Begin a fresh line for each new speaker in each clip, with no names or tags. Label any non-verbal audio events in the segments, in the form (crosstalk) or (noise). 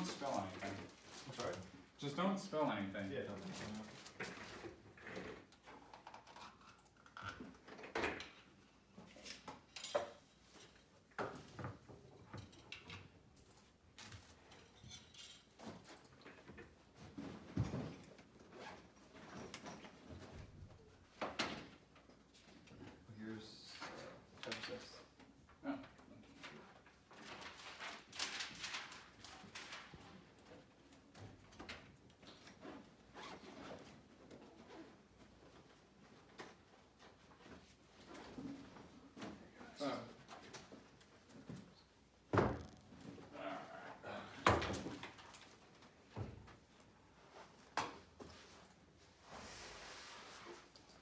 don't anything.
Sorry?
Just don't spill anything.
Yeah, no.
Here's uh, chapter six.
Oh. So.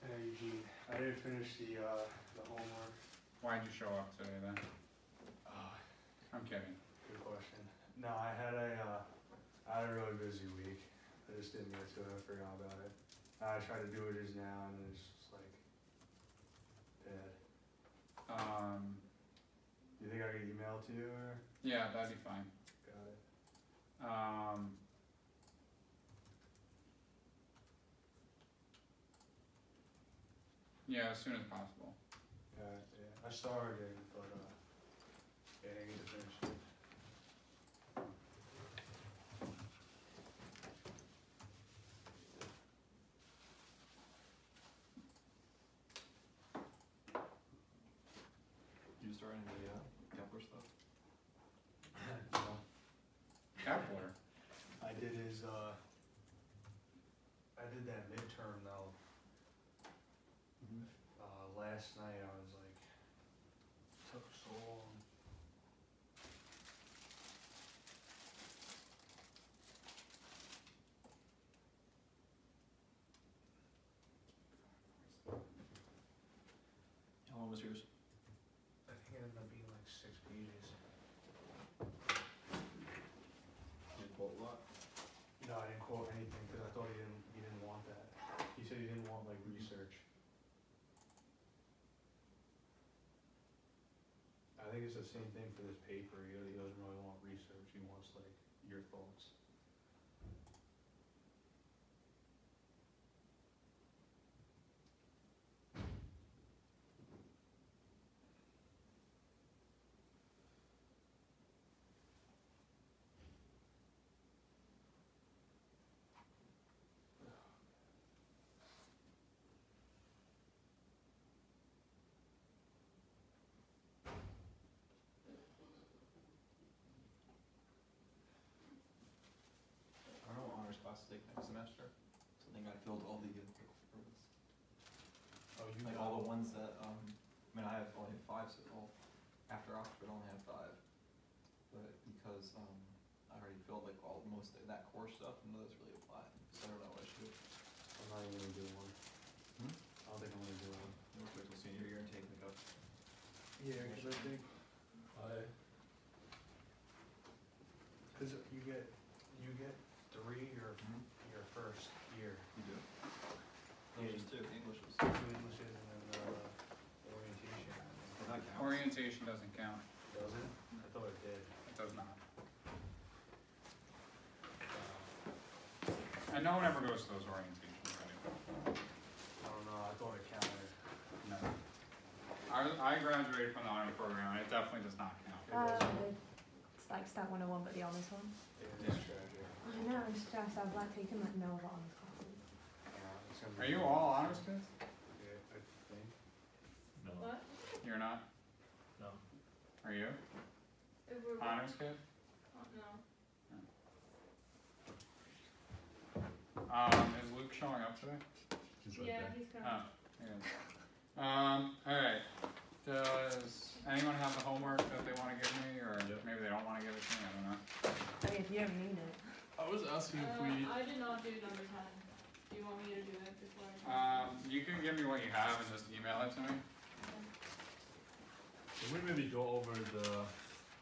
Hey Eugene, I didn't finish the, uh, the homework.
Why'd you show up today then?
Uh,
I'm kidding.
good question. No, I had a, uh, I had a really busy week. I just didn't get to it, I forgot about it. I tried to do it just now and it's just like, bad.
Um,
You think I could email to you or?
yeah, that'd be fine.
Got it.
Um, as soon as possible.
Yeah. I started, but, uh, it
start any of the uh, Kepler stuff?
So,
Kepler.
I did his, uh, I did that midterm though. Uh, last night I was like, took so long.
How long was yours?
I think it ended up being like pages.
You quote a lot.
No, I didn't quote anything because I thought he didn't, he didn't want that. He said he didn't want like research. I think it's the same thing for this paper. He doesn't really want research. He wants like your thoughts.
I don't know what honors class to take next semester. So I think I filled all the uh, requirements.
Oh, you
Like
got
all the ones that, um, I mean, I have only five, so all, after Oxford, I only have five. But because, um, I already filled like all, most of that core stuff, none of those really apply, so I don't know what I should do.
I'm not even gonna do one.
Hmm?
I don't think I'm gonna do one.
Maybe wait till senior year and take like a,
Yeah, cause I think. I. Cause you get, you get three your,
Mhm.
your first year.
you do. English too, English is,
Two Englishes and then, uh, orientation.
well, that counts.
Orientation doesn't count.
Does it? I thought it did.
It does not.
Uh,
And no one ever goes to those orientations anymore.
I don't know, I thought it counted.
No. I, I graduated from the honor program, and it definitely does not count.
It
Uh,
wasn't.
it's like Stat 101, but the honours one.
It is tragic.
I know, I'm stressed. I've like taken like no honours classes.
It's gonna be-
Are you all honors kids?
Yeah, I think.
No,
What?
You're not?
No.
Are you?
If we're
Honors kid?
Oh, no.
Um, is Luke showing up today?
He's right
Yeah,
there.
he's coming.
Oh, he. Um, alright. Does anyone have the homework that they wanna give me, or
Yep.
maybe they don't wanna give it to me, I don't know.
I mean, if you don't need it.
I was asking if we.
Uh, I did not do number ten. Do you want me to do it before I?
Um, you can give me what you have and just email it to me.
Can we maybe go over the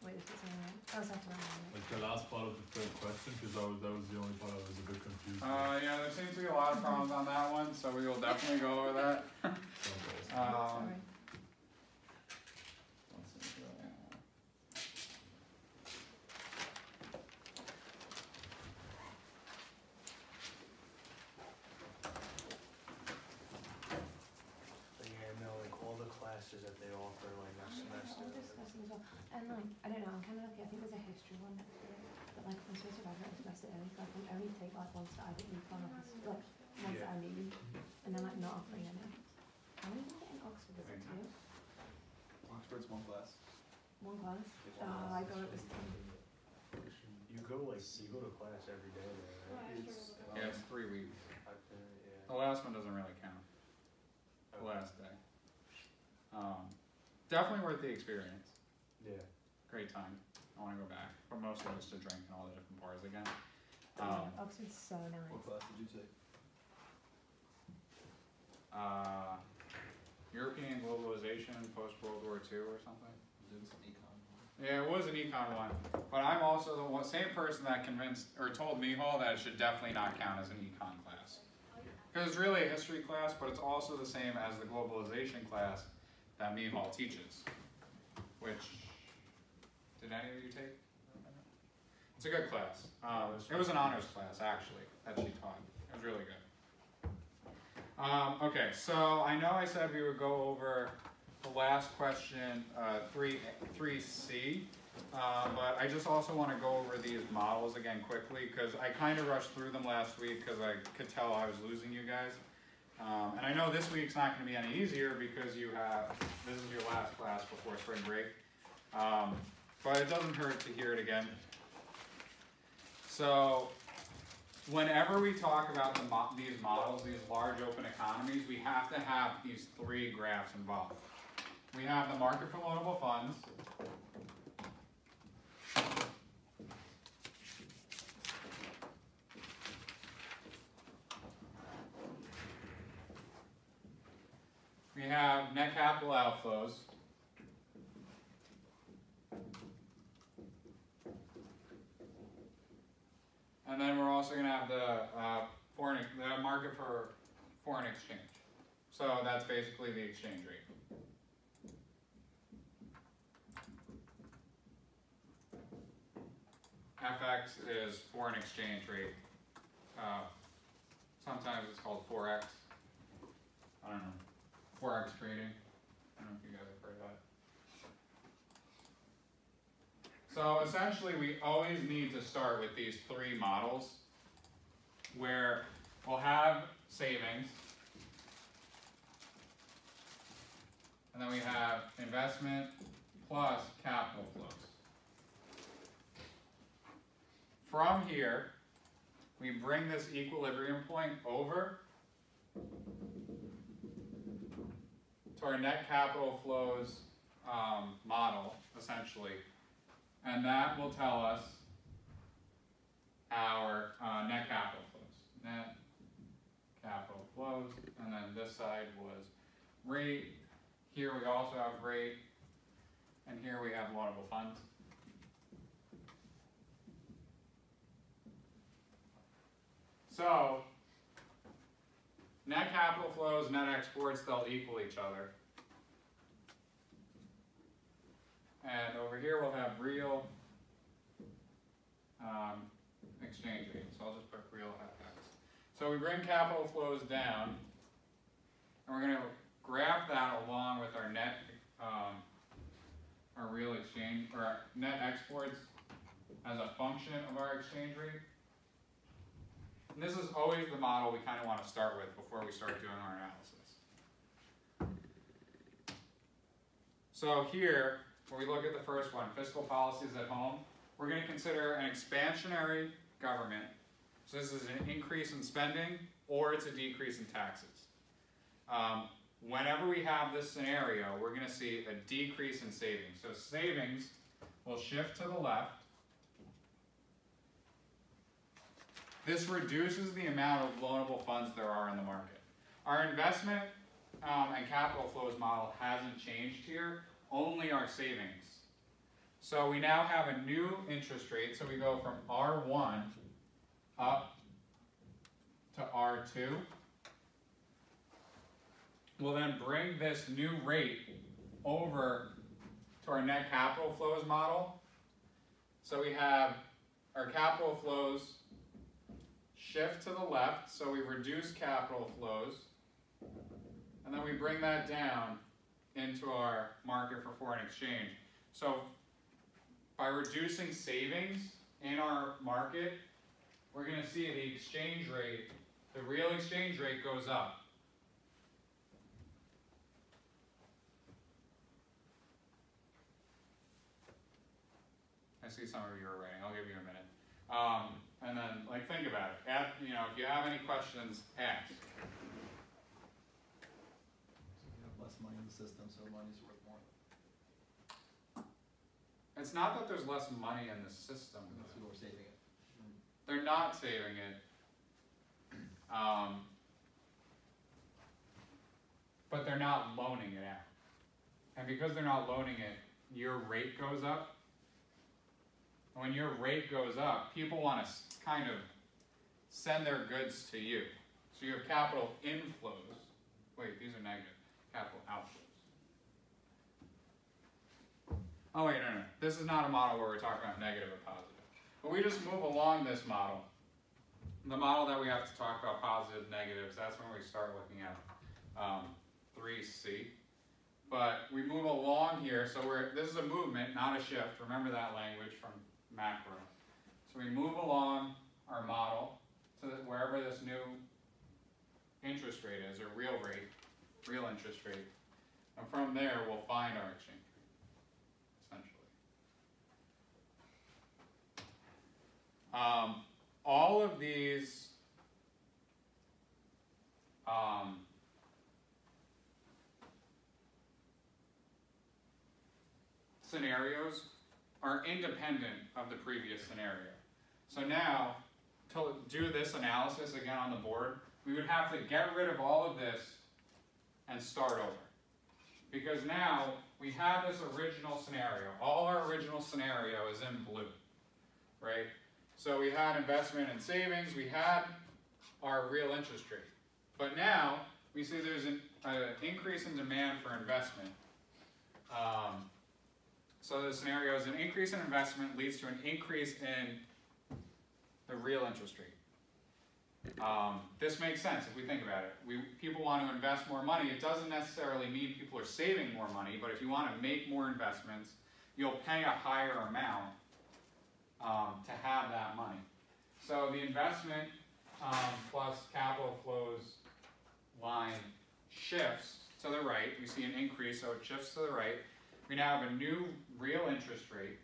Wait, is it something else? Oh, it's after that one.
like the last part of the third question because that was that was the only part I was a bit confused. with.
Uh, yeah, there seems to be a lot of problems on that one, so we will definitely go over that. (laughs)
Okay.
Um,
Sorry.
let's see, uh,
And like, I don't know, I'm kind of lucky, I think there's a history one next to it, but like, I'm supposed to graduate as semester early, so I can only take like ones that I think we've gone off, like, ones that I need, and then like not offering any. How many did you get in Oxford, is it two?
Oxford's one class.
One class?
It's
Oh,
one
I
class.
got it was ten.
You go like, you go to class every day there, right?
It's,
Yeah,
um,
it's three weeks.
I've been, yeah.
The last one doesn't really count. The last day. Um, definitely worth the experience.
Yeah.
Great time. I want to go back, but mostly just to drink in all the different bars again.
Yeah,
Um,
Oxford's so
What
nice.
class did you take?
uh, European globalization post World War II or something.
It was an econ.
Yeah, it was an econ one, but I'm also the one, same person that convinced or told Mihal that it should definitely not count as an econ class. Because it's really a history class, but it's also the same as the globalization class that Mihal teaches. Which, did any of you take? It's a good class. Um, it was an honors class actually that she taught. It was really good. Um, okay, so I know I said we would go over the last question, uh, three, three C. Uh, but I just also wanna go over these models again quickly, cause I kinda rushed through them last week, cause I could tell I was losing you guys. Um, and I know this week's not gonna be any easier because you have, this is your last class before spring break. Um, but it doesn't hurt to hear it again. So, whenever we talk about the mo- these models, these large open economies, we have to have these three graphs involved. We have the market for loanable funds. We have net capital outflows. And then we're also gonna have the, uh, foreign, the market for foreign exchange. So that's basically the exchange rate. FX is foreign exchange rate. Uh, sometimes it's called forex. I don't know. Forex trading. I don't know if you guys have heard that. So essentially, we always need to start with these three models where we'll have savings. And then we have investment plus capital flows. From here, we bring this equilibrium point over to our net capital flows um, model, essentially. And that will tell us our uh, net capital flows. Net capital flows, and then this side was rate. Here we also have rate, and here we have loanable funds. So, net capital flows, net exports, they'll equal each other. And over here we'll have real um, exchange rate. So I'll just put real FX. So we bring capital flows down, and we're going to graph that along with our net, um, our real exchange, or net exports as a function of our exchange rate. And this is always the model we kind of want to start with before we start doing our analysis. So here, when we look at the first one, fiscal policies at home, we're going to consider an expansionary government. So this is an increase in spending or it's a decrease in taxes. Um, whenever we have this scenario, we're going to see a decrease in savings. So savings will shift to the left. This reduces the amount of loanable funds there are in the market. Our investment um, and capital flows model hasn't changed here, only our savings. So we now have a new interest rate, so we go from R1 up to R2. We'll then bring this new rate over to our net capital flows model. So we have our capital flows shift to the left, so we reduce capital flows. And then we bring that down into our market for foreign exchange. So by reducing savings in our market, we're gonna see the exchange rate, the real exchange rate goes up. I see some of you are writing, I'll give you a minute. Um, and then, like, think about it. Add, you know, if you have any questions, ask.
So you have less money in the system, so money's worth more.
It's not that there's less money in the system.
Unless people are saving it.
They're not saving it. Um, but they're not loaning it out. And because they're not loaning it, your rate goes up. And when your rate goes up, people want to kind of send their goods to you. So you have capital inflows. Wait, these are negative. Capital outflows. Oh wait, no, no. This is not a model where we're talking about negative or positive. But we just move along this model. The model that we have to talk about positive, negatives, that's when we start looking at um, 3C. But we move along here, so we're, this is a movement, not a shift. Remember that language from macro. So we move along our model to the, wherever this new interest rate is, or real rate, real interest rate. And from there, we'll find our exchange rate, essentially. Um, all of these um, scenarios are independent of the previous scenario. So now, to do this analysis again on the board, we would have to get rid of all of this and start over. Because now we have this original scenario. All our original scenario is in blue, right? So we had investment and savings, we had our real interest rate. But now we see there's an increase in demand for investment. Um, so the scenario is an increase in investment leads to an increase in the real interest rate. Um, this makes sense if we think about it. We, people want to invest more money. It doesn't necessarily mean people are saving more money, but if you want to make more investments, you'll pay a higher amount um, to have that money. So the investment um, plus capital flows line shifts to the right. We see an increase, so it shifts to the right. We now have a new real interest rate.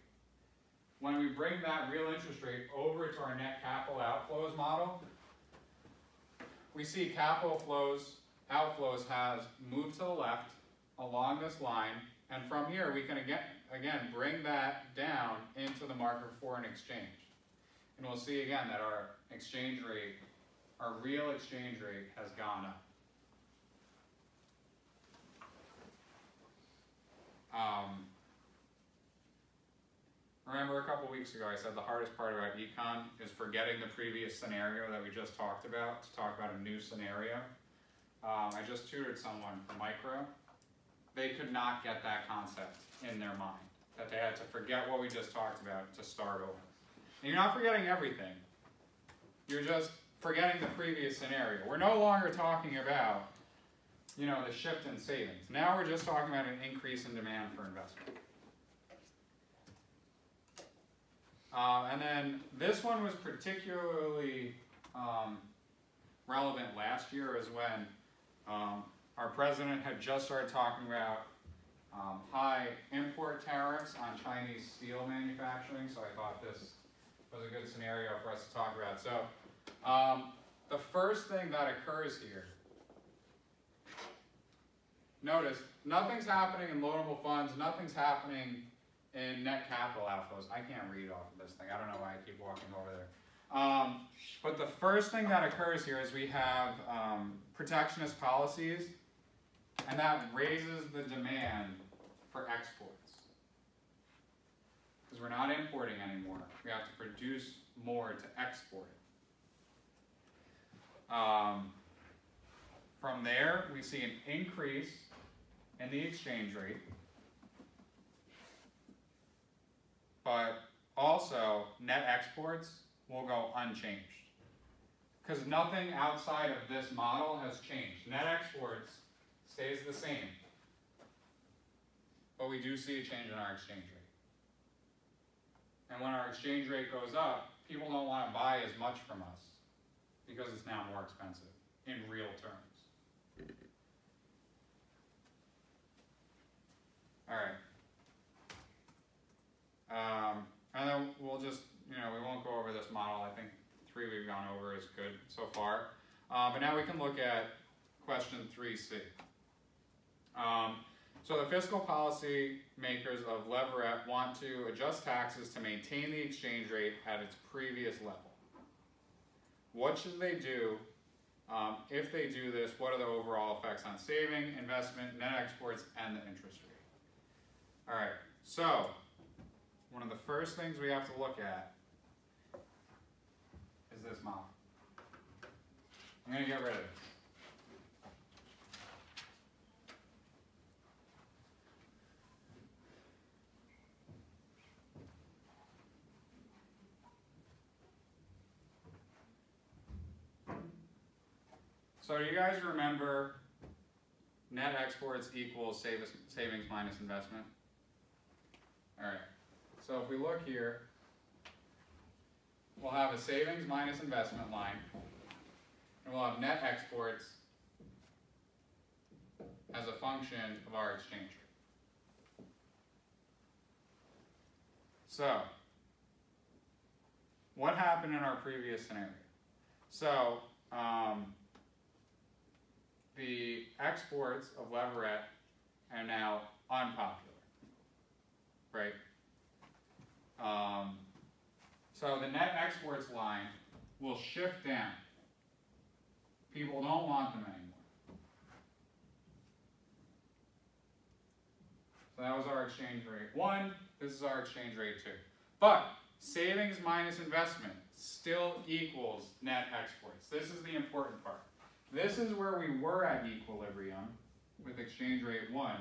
When we bring that real interest rate over to our net capital outflows model, we see capital flows, outflows has moved to the left along this line, and from here we can again, again bring that down into the market for an exchange. And we'll see again that our exchange rate, our real exchange rate has gone up. Um, remember a couple weeks ago I said the hardest part about econ is forgetting the previous scenario that we just talked about to talk about a new scenario. Um, I just tutored someone for micro. They could not get that concept in their mind, that they had to forget what we just talked about to start over. And you're not forgetting everything. You're just forgetting the previous scenario. We're no longer talking about you know, the shift in savings. Now we're just talking about an increase in demand for investment. Uh, and then this one was particularly um, relevant last year is when um, our president had just started talking about um, high import tariffs on Chinese steel manufacturing, so I thought this was a good scenario for us to talk about. So um, the first thing that occurs here notice nothing's happening in loanable funds, nothing's happening in net capital outflows. I can't read off of this thing. I don't know why I keep walking over there. Um, but the first thing that occurs here is we have um, protectionist policies, and that raises the demand for exports. Because we're not importing anymore. We have to produce more to export. Um, from there, we see an increase in the exchange rate. But also, net exports will go unchanged. Because nothing outside of this model has changed. Net exports stays the same. But we do see a change in our exchange rate. And when our exchange rate goes up, people don't want to buy as much from us because it's now more expensive in real terms. All right. Um, and then we'll just, you know, we won't go over this model. I think three we've gone over is good so far. Uh, but now we can look at question 3C. Um, so the fiscal policy makers of Leverett want to adjust taxes to maintain the exchange rate at its previous level. What should they do? Um, if they do this, what are the overall effects on saving, investment, net exports, and the interest rate? All right, so one of the first things we have to look at is this model. I'm gonna get rid of this. So you guys remember net exports equals savings, minus investment? Alright, so if we look here, we'll have a savings minus investment line, and we'll have net exports as a function of our exchange rate. So, what happened in our previous scenario? So, um, the exports of Leverett are now unpopular, right? Um, so the net exports line will shift down. People don't want them anymore. So that was our exchange rate one. This is our exchange rate two. But savings minus investment still equals net exports. This is the important part. This is where we were at equilibrium with exchange rate 1.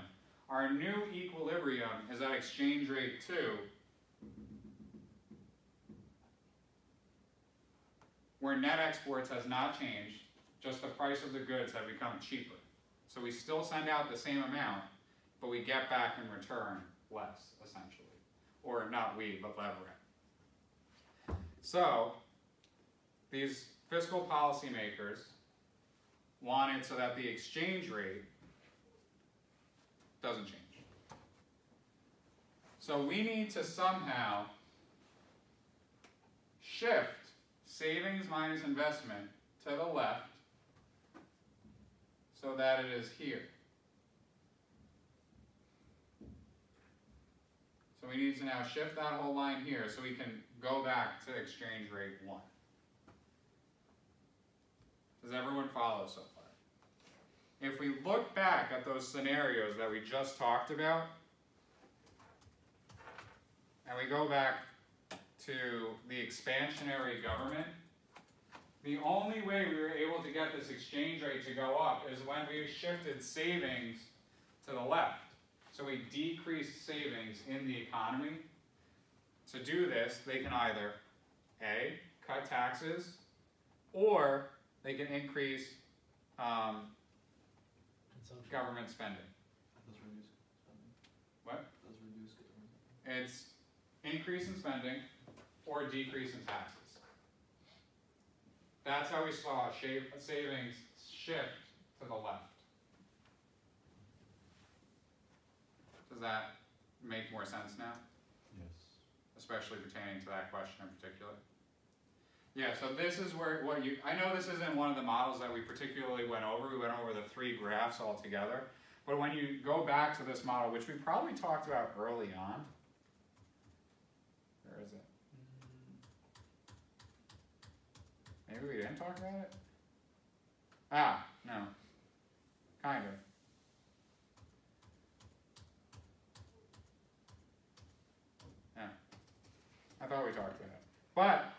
Our new equilibrium is at exchange rate 2. Where net exports has not changed, just the price of the goods have become cheaper. So we still send out the same amount, but we get back in return less, essentially. Or not we, but Leverett. So, these fiscal policymakers want it so that the exchange rate doesn't change. So we need to somehow shift savings minus investment to the left so that it is here. So we need to now shift that whole line here so we can go back to exchange rate 1. Does everyone follow so far? If we look back at those scenarios that we just talked about, and we go back to the expansionary government, the only way we were able to get this exchange rate to go up is when we shifted savings to the left. So we decreased savings in the economy. To do this, they can either A, cut taxes, or they can increase um, government spending.
Spending.
What? It's increase in spending or decrease in taxes. That's how we saw shape, savings shift to the left. Does that make more sense now?
Yes.
especially pertaining to that question in particular. Yeah, so this is where what you I know this isn't one of the models that we particularly went over. We went over the three graphs all together. But when you go back to this model, which we probably talked about early on, where is it? Maybe we didn't talk about it? Ah, no. Kind of. Yeah. I thought we talked about it. But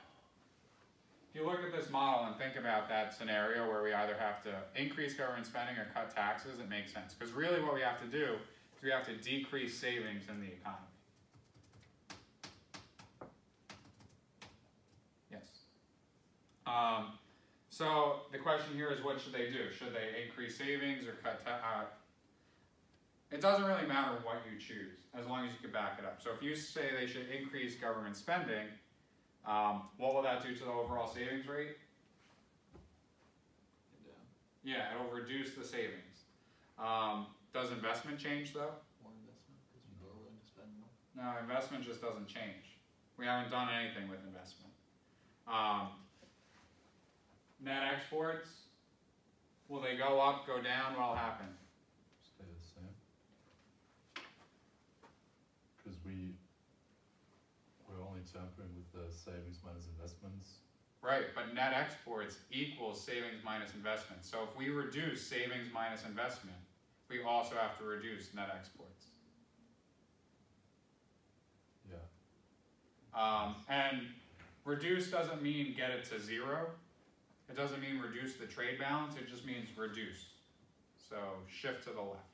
if you look at this model and think about that scenario where we either have to increase government spending or cut taxes, it makes sense. Because really what we have to do is we have to decrease savings in the economy. Yes. Um, so the question here is what should they do? Should they increase savings or cut uh, It doesn't really matter what you choose, as long as you can back it up. So if you say they should increase government spending, um, what will that do to the overall savings rate?
Yeah,
Yeah, it'll reduce the savings. Um, does investment change though?
more investment, because people are willing to spend more.
No, investment just doesn't change. We haven't done anything with investment. Um, net exports, will they go up, go down, what'll happen?
Stay the same. Cause we, we're only tampering with the savings minus investments.
Right, but net exports equals savings minus investment. So if we reduce savings minus investment, we also have to reduce net exports.
Yeah,
Um, and reduce doesn't mean get it to zero. It doesn't mean reduce the trade balance, it just means reduce. So shift to the left.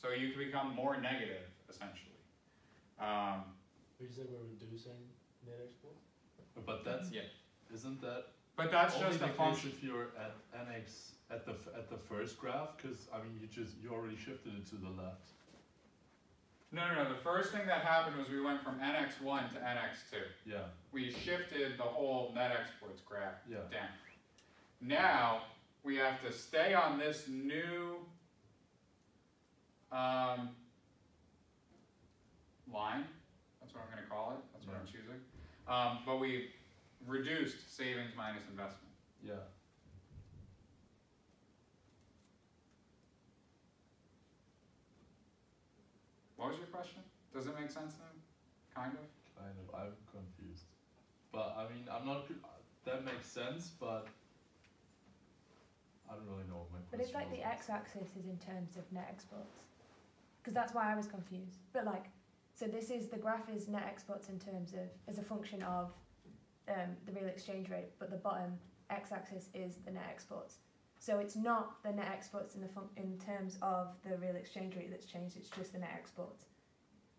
So you can become more negative, essentially. Um,
We said we're reducing net export?
but that's,
Yeah.
isn't that
but that's
only
just
the
a function.
if you're at NX, at the, at the first graph? Cause I mean, you just, you already shifted it to the left.
No, no, no, the first thing that happened was we went from NX1 to NX2.
Yeah,
We shifted the whole net exports graph
yeah,
down. Now, we have to stay on this new um, line. That's what I'm going to call it. That's what I'm choosing. Um, but we reduced savings minus investment.
yeah.
What was your question? Does it make sense now? Kind of?
Kind of, I'm confused. But I mean, I'm not, that makes sense, but I don't really know what my
But it's like the x-axis is in terms of net exports. Because that's why I was confused. But like, so this is, the graph is net exports in terms of, as a function of um, the real exchange rate, but the bottom x-axis is the net exports. So it's not the net exports in the fun- in terms of the real exchange rate that's changed, it's just the net exports.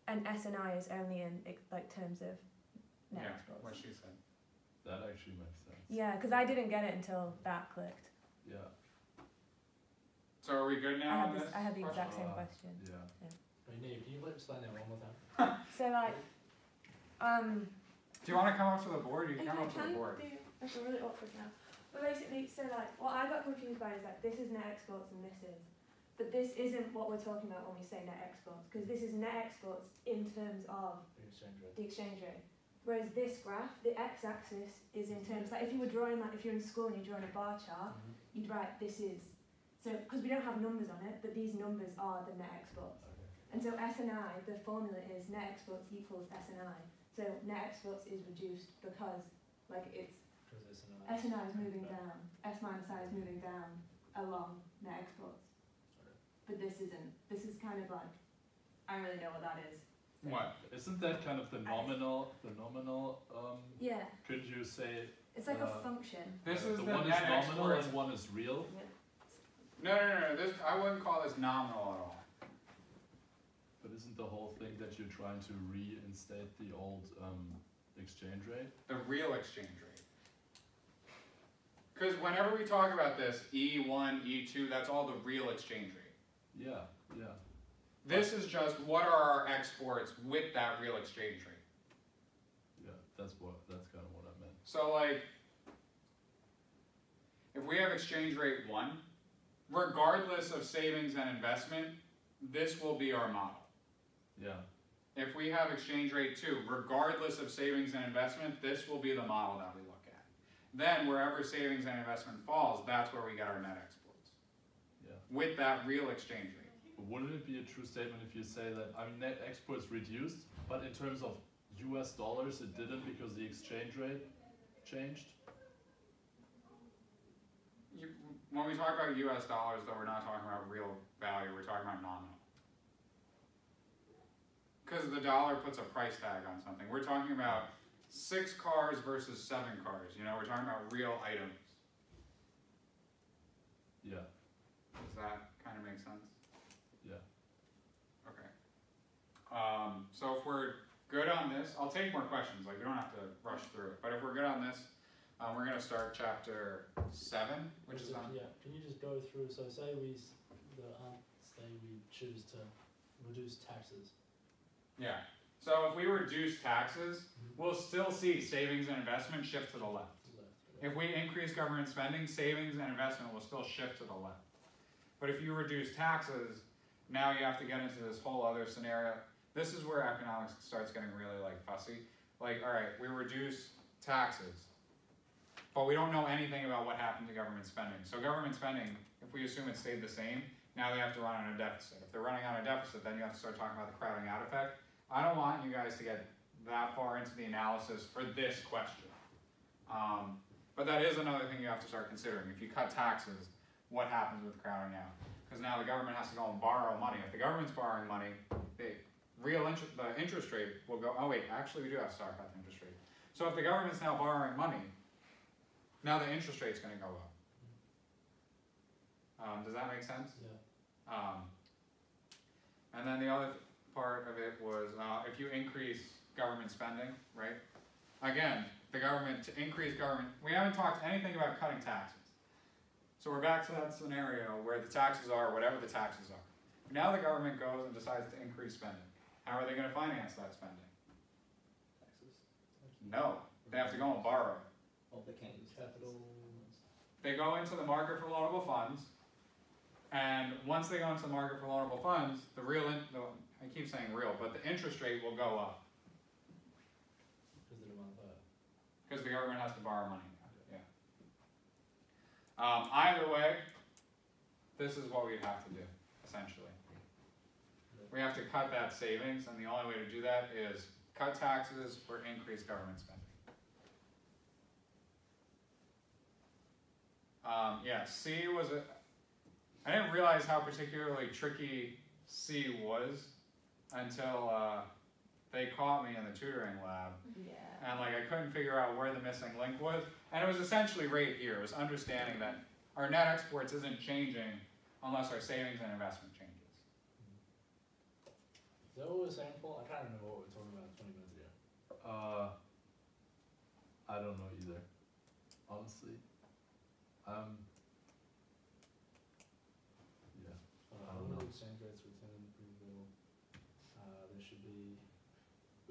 And S and I is only in like terms of net
yeah,
exports.
what she said.
That actually makes sense.
Yeah, because I didn't get it until that clicked.
Yeah,
So are we good
I
now
had
on
this,
this?
I had the exact same
Uh,
question.
yeah.
Wait, Nate, can you let explain that one more time? (laughs)
So like, um,
Do you want to come up to the board? You can
I
come up to the board.
do. I feel really awkward now. But basically, so like, what I got confused by is like, this is net exports and this is, but this isn't what we're talking about when we say net exports, because this is net exports in terms of
The exchange rate.
the exchange rate. Whereas this graph, the x-axis is in terms like if you were drawing like if you're in school and you're drawing a bar chart,
Mhm.
you'd write this is. So because we don't have numbers on it, but these numbers are the net exports.
Okay.
And so S and I, the formula is net exports equals S and I. So net exports is reduced because like it's
Cause it's an.
S and I is moving down, S minus I is moving down along net exports.
Okay.
But this isn't. This is kind of like I don't really know what that is. So-
What?
Isn't that kind of the nominal, the nominal, um,
Yeah,
could you say,
it's like
Uh,
a function.
This
uh,
is
the
the,
one is nominal
exports.
and one is real?
No, no, no, no. This I wouldn't call this nominal at all.
But isn't the whole thing that you're trying to reinstate the old, um, exchange rate?
The real exchange rate. Because whenever we talk about this, E1, E2, that's all the real exchange rate.
Yeah, yeah,
This is just what are our exports with that real exchange rate.
yeah, that's what, that's kind of what I meant.
So, like, if we have exchange rate 1, regardless of savings and investment, this will be our model.
Yeah,
If we have exchange rate 2, regardless of savings and investment, this will be the model that we look at. Then, wherever savings and investment falls, that's where we get our net exports.
yeah.
With that real exchange rate.
Wouldn't it be a true statement if you say that, I mean, net exports reduced, but in terms of US dollars, it didn't because the exchange rate changed?
You, when we talk about US dollars, though, we're not talking about real value, we're talking about nominal. Because the dollar puts a price tag on something. We're talking about six cars versus seven cars. You know, we're talking about real items.
Yeah,
Does that kind of make sense?
yeah.
Okay. Um, so if we're good on this, I'll take more questions. Like, we don't have to rush through it. But if we're good on this, um, we're going to start chapter seven, which is on.
Yeah, can you just go through, so say we, s- the, um, say we choose to reduce taxes.
Yeah. So if we reduce taxes, we'll still see savings and investment shift to the left.
left, right?
If we increase government spending, savings and investment will still shift to the left. But if you reduce taxes, now you have to get into this whole other scenario. This is where economics starts getting really like fussy. Like, all right, we reduce taxes, but we don't know anything about what happened to government spending. So government spending, if we assume it stayed the same, now they have to run on a deficit. If they're running on a deficit, then you have to start talking about the crowding out effect. I don't want you guys to get that far into the analysis for this question. Um, but that is another thing you have to start considering. If you cut taxes, what happens with crowding out? Because now the government has to go and borrow money. If the government's borrowing money, the real interest, the interest rate will go. Oh wait, actually we do have to talk about the interest rate. So if the government's now borrowing money, now the interest rate's going to go up. Um, does that make sense?
Yeah.
Um, and then the other part of it was uh, if you increase government spending, right? Again, the government to increase government. We haven't talked anything about cutting taxes. So we're back to that scenario where the taxes are whatever the taxes are. Now the government goes and decides to increase spending. How are they going to finance that spending?
Taxes.
No, they have to go and borrow.
Well, they can't use
Capital.
They go into the market for loanable funds, and once they go into the market for loanable funds, the real, in, the, I keep saying real, but the interest rate will go up
Because they don't
because the government has to borrow money. Yeah. Um, either way, this is what we'd have to do essentially. We have to cut that savings, and the only way to do that is cut taxes or increase government spending. Um, yeah, C was a. I didn't realize how particularly tricky C was until uh, they caught me in the tutoring lab,
Yeah.
and like I couldn't figure out where the missing link was, and it was essentially right here. It was understanding that our net exports isn't changing unless our savings and investment.
Is that what were saying, Paul? I can't remember what we were talking about twenty minutes ago.
Uh, I don't know either, honestly. Um. Yeah.
Uh,
I don't know.
Exchange rates return approval. Uh, there should be,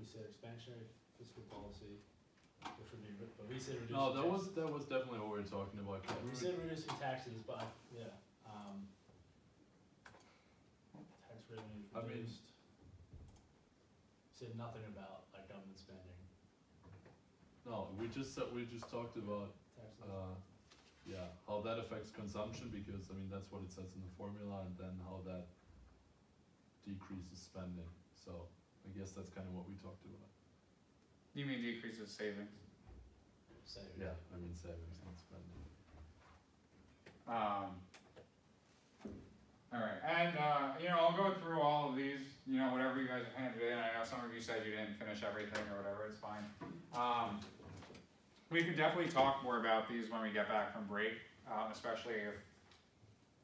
we said expansionary fiscal policy, which would be, but we said reducing
No, that was
taxes.
that was definitely what we were talking about.
We
We
said reducing taxes, but, yeah, um. Tax revenues
I mean-
reduced. Said nothing about like government spending,
no, we just said we just talked about uh, yeah, how that affects consumption because I mean that's what it says in the formula, and then how that decreases spending. So I guess that's kind of what we talked about.
You mean decreases savings?
savings.
Yeah, I mean savings, not spending.
Um, all right, and uh, you know, I'll go through all of these. You know, whatever you guys have handed in. I know some of you said you didn't finish everything or whatever. It's fine. Um, we could definitely talk more about these when we get back from break, um, especially if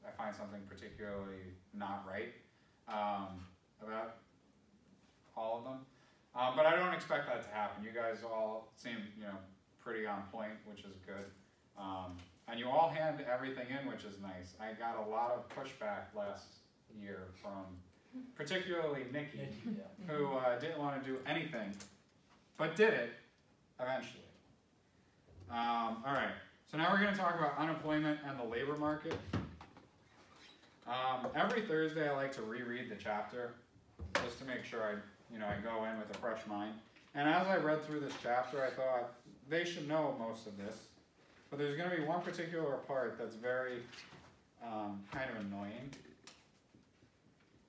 I find something particularly not right um, about all of them. Um, but I don't expect that to happen. You guys all seem, you know, pretty on point, which is good. Um, and you all hand everything in, which is nice. I got a lot of pushback last year from particularly Nikki,
yeah.
who uh, didn't want to do anything, but did it eventually. Um, all right, so now we're going to talk about unemployment and the labor market. Um, every Thursday, I like to reread the chapter just to make sure I, you know, I go in with a fresh mind. And as I read through this chapter, I thought they should know most of this, but there's going to be one particular part that's very um, kind of annoying,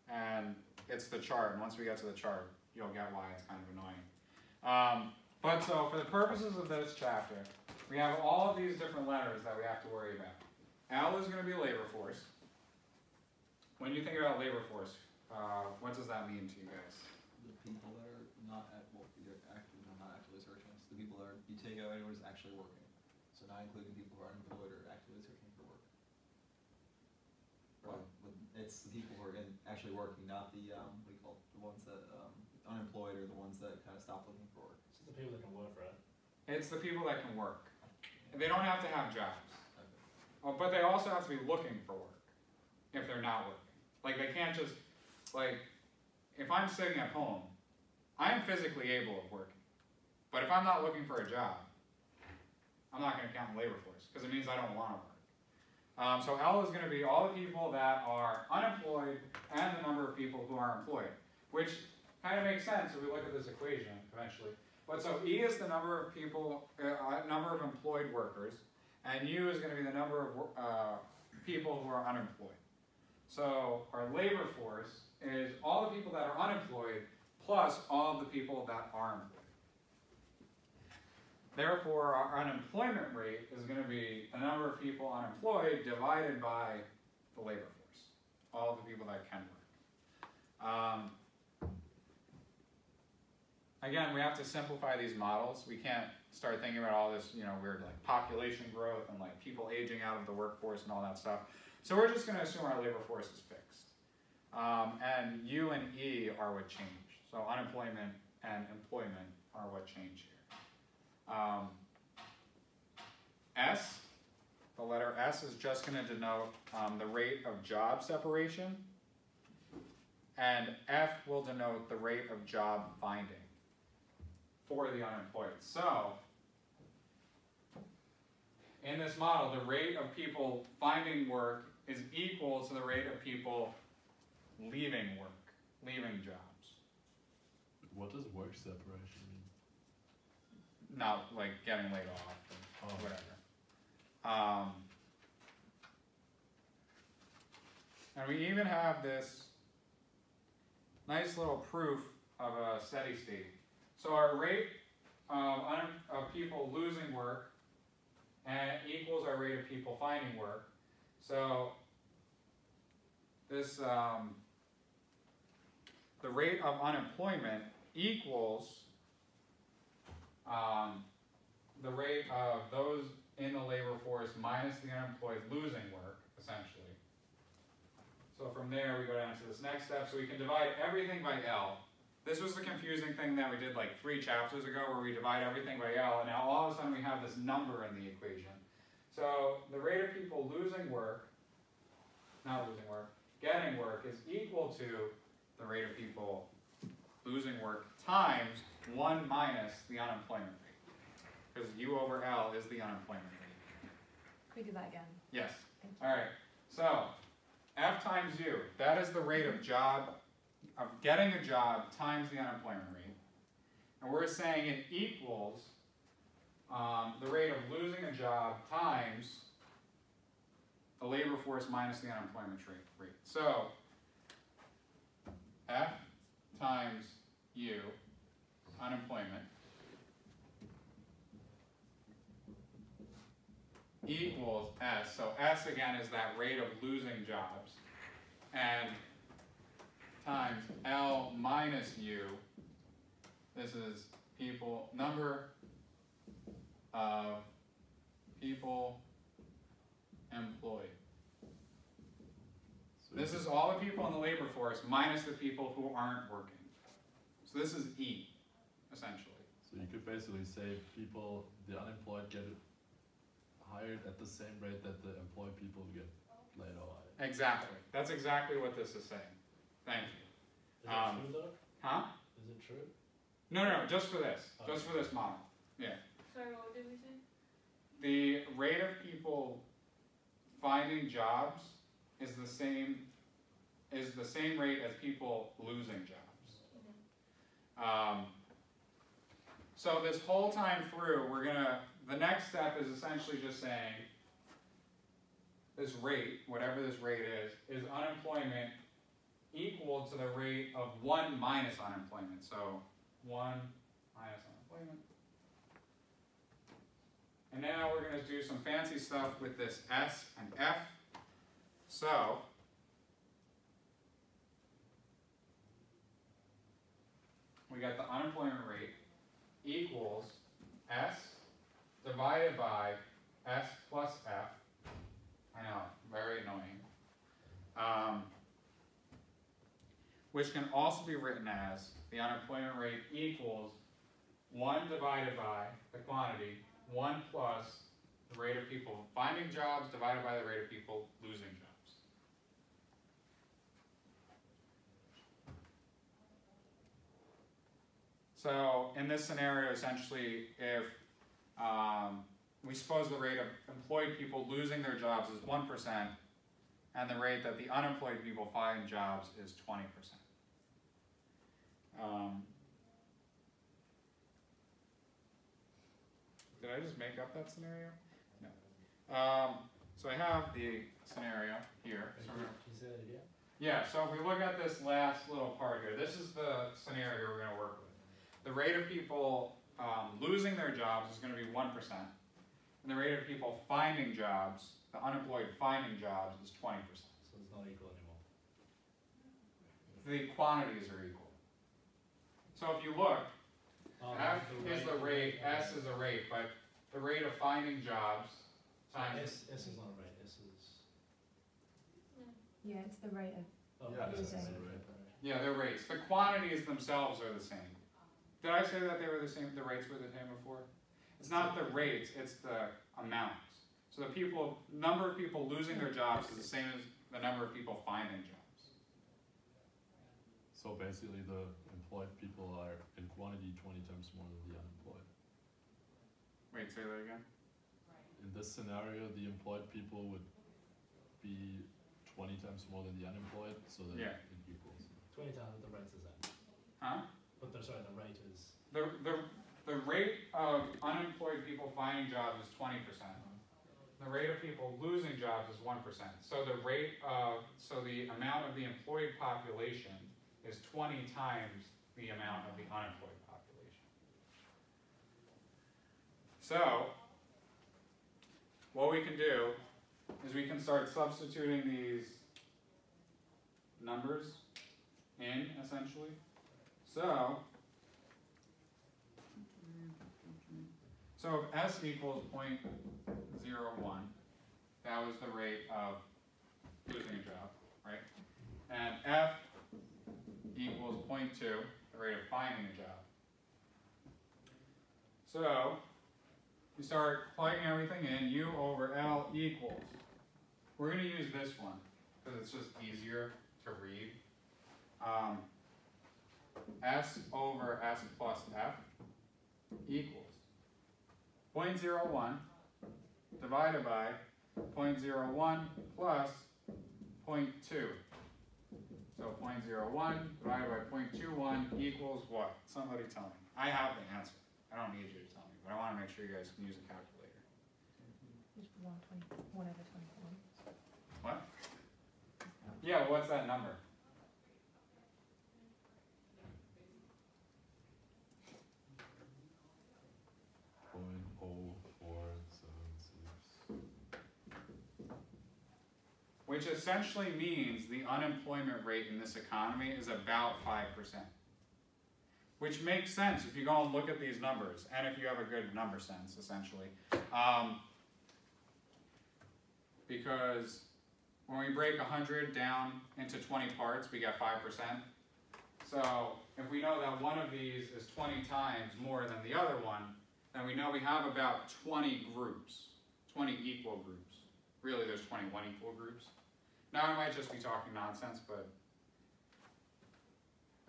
and it's the chart. And once we get to the chart, you'll get why it's kind of annoying. Um, but so, for the purposes of this chapter, we have all of these different letters that we have to worry about. L is going to be labor force. When you think about labor force, uh, what does that mean to you guys?
The people that are not at, well, not actively searching, it's the people that are, you take out anyone who's actually working. So not including people who are unemployed or actively searching for work. Right, with- it's the people who are in, actually working, not the, um, what do you call it, the ones that, um, unemployed or the ones that kind of stop looking for work.
It's the people that can work, right?
It's the people that can work. They don't have to have jobs,
Okay.
oh, but they also have to be looking for work if they're not working. Like they can't just, like, if I'm sitting at home, I am physically able of working. But if I'm not looking for a job, I'm not gonna count the labor force, because it means I don't wanna work. Um, so L is gonna be all the people that are unemployed and the number of people who are employed, which kind of makes sense if we look at this equation eventually. But so E is the number of people, uh, uh, number of employed workers, and U is gonna be the number of, uh, people who are unemployed. So our labor force is all the people that are unemployed plus all the people that are employed. Therefore, our unemployment rate is gonna be the number of people unemployed divided by the labor force, all the people that can work. Um, again, we have to simplify these models. We can't start thinking about all this, you know, weird like population growth and like people aging out of the workforce and all that stuff. So we're just gonna assume our labor force is fixed. Um, and U and E are what change. So unemployment and employment are what change. Um, S, the letter S is just going to denote um, the rate of job separation, and F will denote the rate of job finding for the unemployed. So, in this model, the rate of people finding work is equal to the rate of people leaving work, leaving jobs.
What does work separation?
Not like getting laid off or
Oh.
whatever. Um, and we even have this nice little proof of a steady state. So our rate of, un- of people losing work and equals our rate of people finding work. So this um, the rate of unemployment equals um, the rate of those in the labor force minus the unemployed losing work, essentially. So from there, we go down to this next step. So we can divide everything by L. This was the confusing thing that we did like three chapters ago where we divide everything by L, and now all of a sudden we have this number in the equation. So the rate of people losing work, not losing work, getting work is equal to the rate of people losing work times 1 minus the unemployment rate. Because U over L is the unemployment rate.
Can we do that again?
Yes. All right. So F times U, that is the rate of job, of getting a job times the unemployment rate. And we're saying it equals um, the rate of losing a job times the labor force minus the unemployment rate. rate. So F times U, unemployment, equals S. So S again is that rate of losing jobs. And times L minus U, this is people, number of people employed.
So
This is all the people in the labor force minus the people who aren't working. So this is E, essentially.
So you could basically say people, the unemployed get hired at the same rate that the employed people get laid off.
Exactly. That's exactly what this is saying. Thank you.
Is it
Um,
true though?
Huh?
Is it true?
No, no, no, just for this. Just for this model. Yeah.
Sorry, what did we say?
The rate of people finding jobs is the same is the same rate as people losing jobs. Um, so this whole time through, we're gonna the next step is essentially just saying this rate, whatever this rate is, is unemployment equal to the rate of one minus unemployment. So one minus unemployment. And now we're going to do some fancy stuff with this S and F. So, we got the unemployment rate equals S divided by S plus F. I know, very annoying. Um, which can also be written as the unemployment rate equals 1 divided by the quantity 1 plus the rate of people finding jobs divided by the rate of people losing jobs. So in this scenario, essentially, if um, we suppose the rate of employed people losing their jobs is one percent, and the rate that the unemployed people find jobs is twenty percent. Um, did I just make up that scenario? No. Um, so I have the scenario here. So
you,
we're gonna-
can you say that again?
yeah, so if we look at this last little part here, this is the scenario we're gonna work with. The rate of people um, losing their jobs is gonna be one percent. And the rate of people finding jobs, the unemployed finding jobs is twenty percent.
So it's not equal anymore.
The quantities are equal. So if you look,
Oh,
F
the
is the rate, S is a rate, but the rate of finding jobs times,
S, S is not a rate, S is.
Yeah, it's the rate of,
Oh,
Yeah,
S is
a
a
rate.
rate.
yeah, they're rates. The quantities themselves are the same. Did I say that they were the same, the rates were the same before? It's not the rates, it's the amounts. So the people, number of people losing their jobs is the same as the number of people finding jobs.
So basically, the employed people are in quantity twenty times more than the unemployed.
Wait, say that again?
In this scenario, the employed people would be twenty times more than the unemployed, so that
Yeah.
it equals.
Twenty times the rate is that,
Huh?
But the, sorry, the rate is,
The, the, the rate of unemployed people finding jobs is twenty percent. The rate of people losing jobs is one percent. So the rate of, so the amount of the employed population is twenty times the amount of the unemployed population. So, what we can do is we can start substituting these numbers in essentially. So, so if S equals point zero one, that was the rate of losing a job, right? And F equals point two, the rate of finding a job. So, you start plugging everything in, U over L equals. We're gonna use this one, because it's just easier to read. Um, S over S plus F equals 0.01 divided by 0.01 plus 0.2. So 0.01 divided by 0.21 equals what? Somebody tell me. I have the answer. I don't need you to tell me, but I wanna make sure you guys can use a calculator.
it's one twenty, one over twenty-four.
What? Yeah, what's that number?
Point oh four seven six.
Which essentially means the unemployment rate in this economy is about five percent. Which makes sense if you go and look at these numbers, and if you have a good number sense, essentially. Um, because when we break hundred down into twenty parts, we get five percent. So if we know that one of these is twenty times more than the other one, then we know we have about twenty groups, twenty equal groups. Really, there's twenty-one equal groups. Now I might just be talking nonsense, but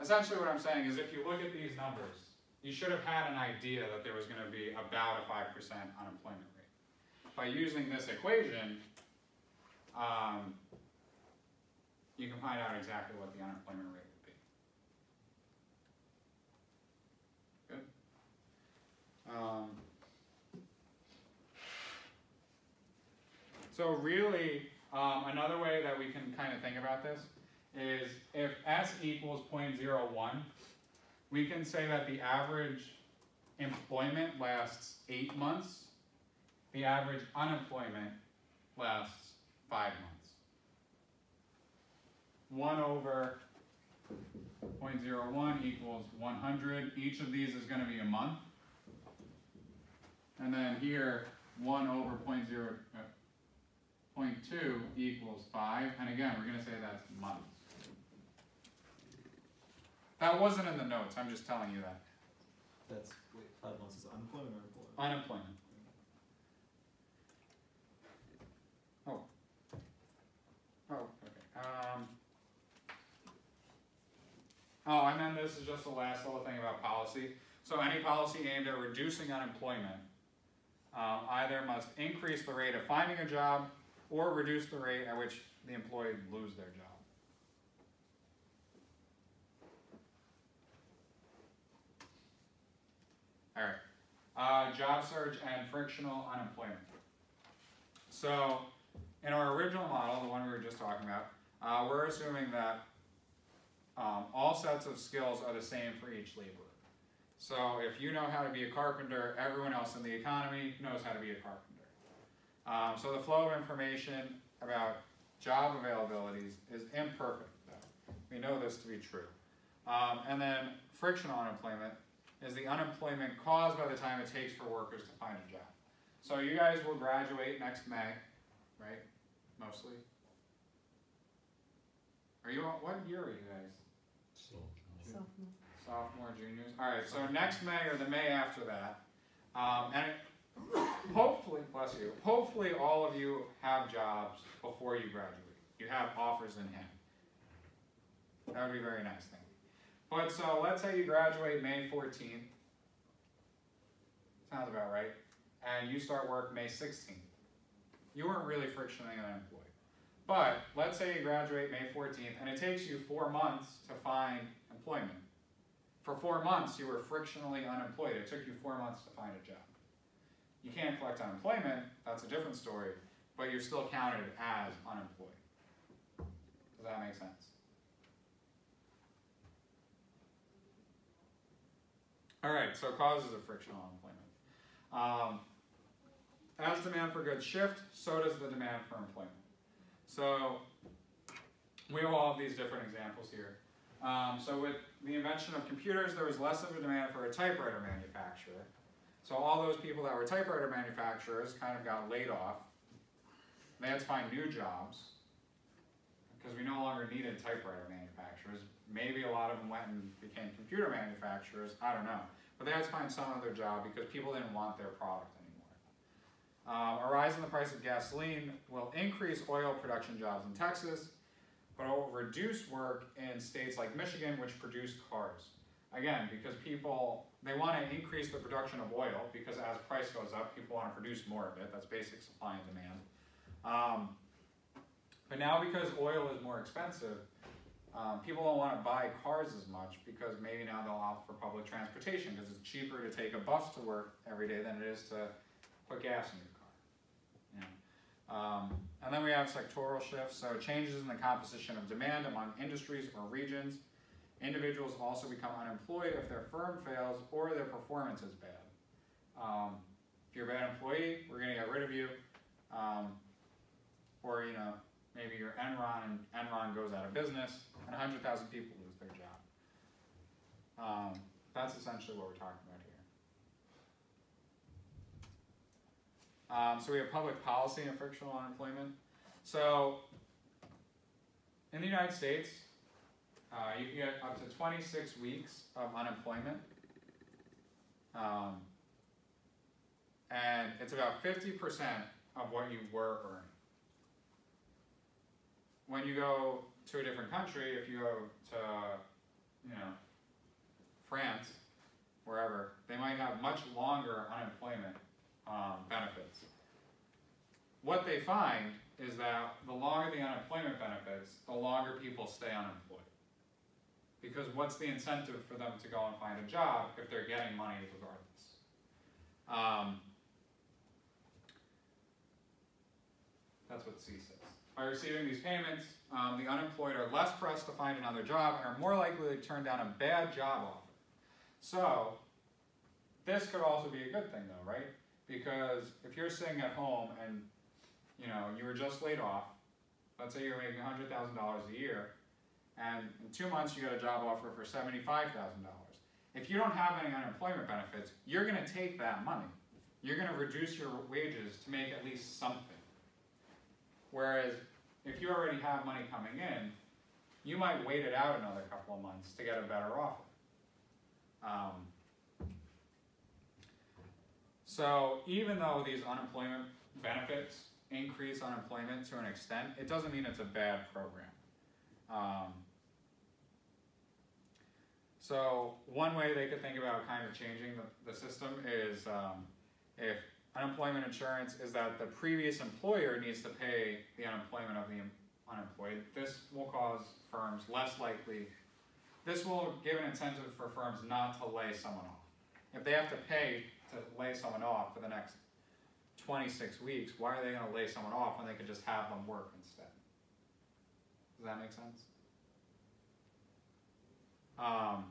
essentially what I'm saying is if you look at these numbers, you should have had an idea that there was gonna be about a five percent unemployment rate. By using this equation, um, you can find out exactly what the unemployment rate would be. Good? Um, So really, um, another way that we can kind of think about this is if S equals 0.01, we can say that the average employment lasts eight months, the average unemployment lasts five months. One over 0.01 equals 100. Each of these is going to be a month. And then here, 1 over 0.0, uh, 0.2 equals 5. And again, we're going to say that's months. That wasn't in the notes. I'm just telling you that.
That's, wait, five months is unemployment or employment?
Unemployment. Oh. Oh, okay. Um. Oh, I meant this is just the last little thing about policy. So any policy aimed at reducing unemployment um, either must increase the rate of finding a job or reduce the rate at which the employee lose their job. All right, uh, job search and frictional unemployment. So, in our original model, the one we were just talking about, uh, we're assuming that um, all sets of skills are the same for each laborer. So if you know how to be a carpenter, everyone else in the economy knows how to be a carpenter. Um, so the flow of information about job availabilities is imperfect though. We know this to be true. Um, and then frictional unemployment is the unemployment caused by the time it takes for workers to find a job. So you guys will graduate next May, right? Mostly. Are you, on- what year are you guys?
Sophomore.
Sophomore, juniors. All right, so next May or the May after that, um, and it, hopefully, bless you, hopefully all of you have jobs before you graduate. You have offers in hand. That would be a very nice thing. But so let's say you graduate May 14th. Sounds about right. And you start work May 16th. You weren't really frictionally unemployed. But let's say you graduate May 14th and it takes you four months to find employment. For four months, you were frictionally unemployed. It took you four months to find a job. You can't collect unemployment, that's a different story, but you're still counted as unemployed. Does that make sense? All right, so causes of frictional unemployment. Um, as demand for goods shift, so does the demand for employment. So we have all of these different examples here. Um, so with the invention of computers, there was less of a demand for a typewriter manufacturer. So all those people that were typewriter manufacturers kind of got laid off. They had to find new jobs because we no longer needed typewriter manufacturers. Maybe a lot of them went and became computer manufacturers, I don't know. But they had to find some other job because people didn't want their product anymore. Um, a rise in the price of gasoline will increase oil production jobs in Texas, but it will reduce work in states like Michigan, which produce cars. Again, because people, they want to increase the production of oil because as price goes up, people want to produce more of it. That's basic supply and demand. Um, but now because oil is more expensive, um, people don't want to buy cars as much because maybe now they'll opt for public transportation because it's cheaper to take a bus to work every day than it is to put gas in your car. Um, and then we have sectoral shifts, so changes in the composition of demand among industries or regions. Individuals also become unemployed if their firm fails or their performance is bad. Um, if you're a bad employee, we're going to get rid of you. Um, or, you know, maybe you're Enron and Enron goes out of business and 100,000 people lose their job. Um, that's essentially what we're talking about here. Um, so we have public policy and frictional unemployment. So in the United States, uh, you can get up to 26 weeks of unemployment. Um, and it's about 50% of what you were earning. When you go to a different country, if you go to, you know, France, wherever, they might have much longer unemployment um, benefits. What they find is that the longer the unemployment benefits, the longer people stay unemployed. Because what's the incentive for them to go and find a job if they're getting money regardless? Um, that's what C says. By receiving these payments, um, the unemployed are less pressed to find another job and are more likely to turn down a bad job offer. So, this could also be a good thing though, right? Because if you're sitting at home and you know you were just laid off, let's say you're making $100,000 a year, and in two months you get a job offer for $75,000. If you don't have any unemployment benefits, you're going to take that money. You're going to reduce your wages to make at least something. Whereas if you already have money coming in, you might wait it out another couple of months to get a better offer. Um, so even though these unemployment benefits increase unemployment to an extent, it doesn't mean it's a bad program. Um, So one way they could think about kind of changing the, the system is um, if unemployment insurance is that the previous employer needs to pay the unemployment of the unemployed. This will cause firms less likely. This will give an incentive for firms not to lay someone off. If they have to pay to lay someone off for the next 26 weeks, why are they going to lay someone off when they could just have them work instead? Does that make sense? Um,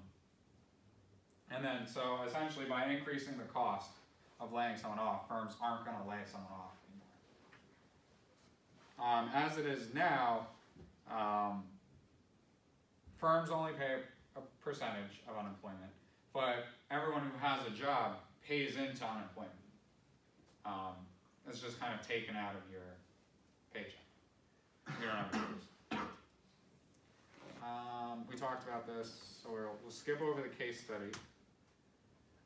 and then, so essentially, by increasing the cost of laying someone off, firms aren't going to lay someone off anymore. Um, as it is now, um, firms only pay a percentage of unemployment, but everyone who has a job pays into unemployment. Um, it's just kind of taken out of your paycheck. You don't have a. Um, we talked about this, so we'll, we'll skip over the case study.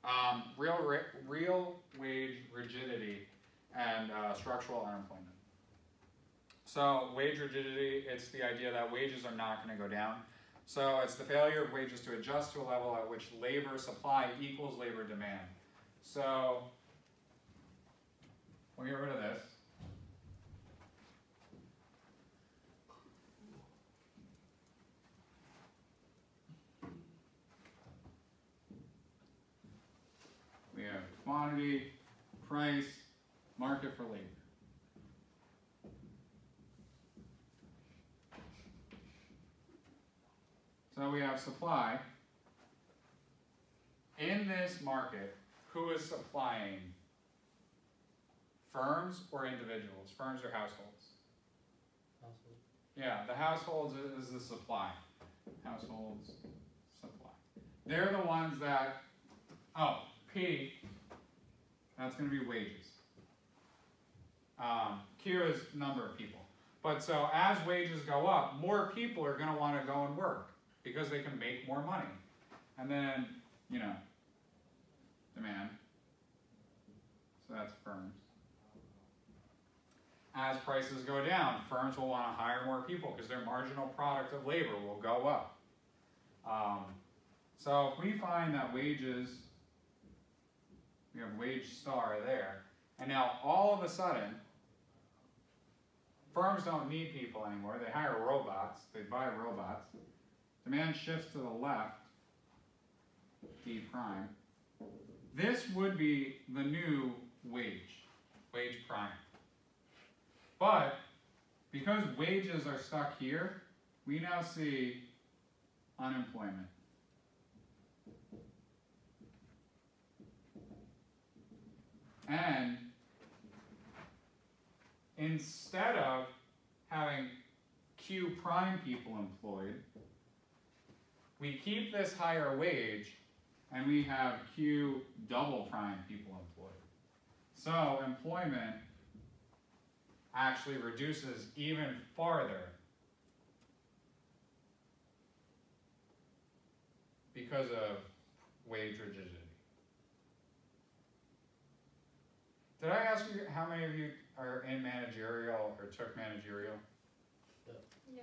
Um, real, real wage rigidity and uh, structural unemployment. So wage rigidity, it's the idea that wages are not going to go down. So it's the failure of wages to adjust to a level at which labor supply equals labor demand. So we'll get rid of this. We have quantity, price, market for labor. So we have supply. In this market, who is supplying? Firms or individuals? Firms or households?
Household.
Yeah, the households is the supply. Households, supply. They're the ones that, oh, P, that's gonna be wages. Um, is number of people. But so as wages go up, more people are gonna wanna go and work because they can make more money. And then, you know, demand. So that's firms. As prices go down, firms will want to hire more people because their marginal product of labor will go up. Um, so if we find that wages, we have wage star there, and now all of a sudden, firms don't need people anymore. They hire robots. They buy robots. Demand shifts to the left, D prime. This would be the new wage, wage prime. But because wages are stuck here, we now see unemployment. And instead of having Q prime people employed, we keep this higher wage and we have Q double prime people employed. So employment actually reduces even farther because of wage rigidity. Did I ask you how many of you are in managerial or took managerial?
Yeah.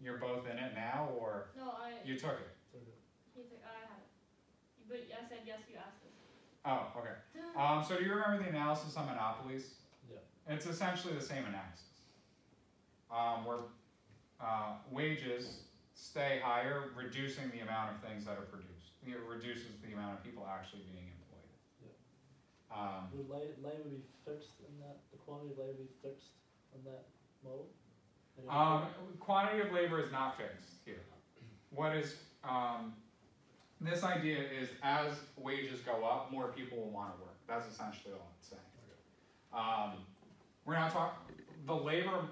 You're both in it now, or
No, I.
you took it?
Took it.
You took. I have it. But I said yes. You asked us.
Oh, okay. Um, so do you remember the analysis on monopolies?
Yeah.
It's essentially the same analysis. Um, where uh, wages stay higher, reducing the amount of things that are produced. It reduces the amount of people actually being employed. Um,
Would la- labor be fixed in that, the quantity of labor be fixed in that model?
Um, quantity of labor is not fixed here. What is um, this idea is as wages go up, more people will want to work. That's essentially all it's saying. Um, we're not talking the labor.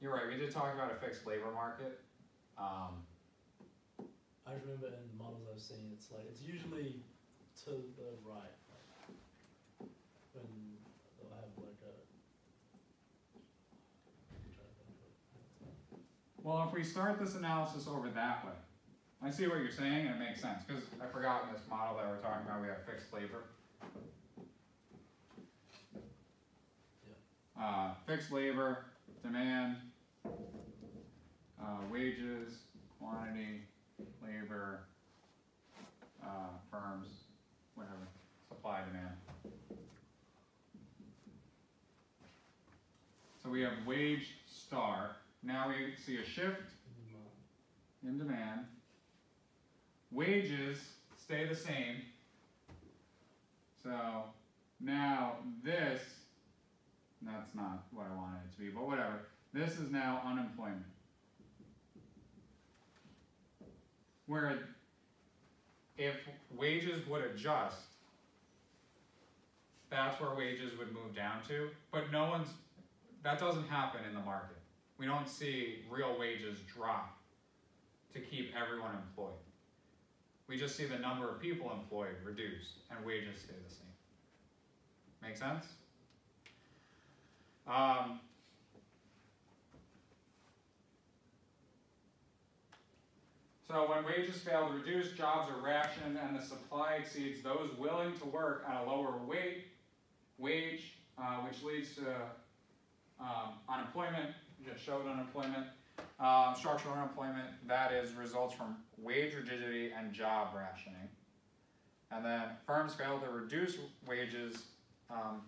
You're right. We did talk about a fixed labor market. Um,
I remember in models I've seen, it's like, it's usually to the right. When they'll have like a. I'm trying to think of it.
well, if we start this analysis over that way, I see what you're saying and it makes sense because I forgot in this model that we're talking about we have fixed labor. Uh, fixed labor, demand, uh, wages, quantity, labor, uh, firms, whatever, supply demand. So we have wage star, now we see a shift in demand. Wages stay the same. So now this, that's not what I wanted it to be, but whatever. This is now unemployment. Where if wages would adjust, that's where wages would move down to, but no one's, that doesn't happen in the market. We don't see real wages drop to keep everyone employed. We just see the number of people employed reduce and wages stay the same. Make sense? Um, so when wages fail to reduce, jobs are rationed and the supply exceeds those willing to work at a lower wage, wage uh, which leads to um, unemployment, just showed unemployment, um, structural unemployment, that is, results from wage rigidity and job rationing. And then firms fail to reduce wages um,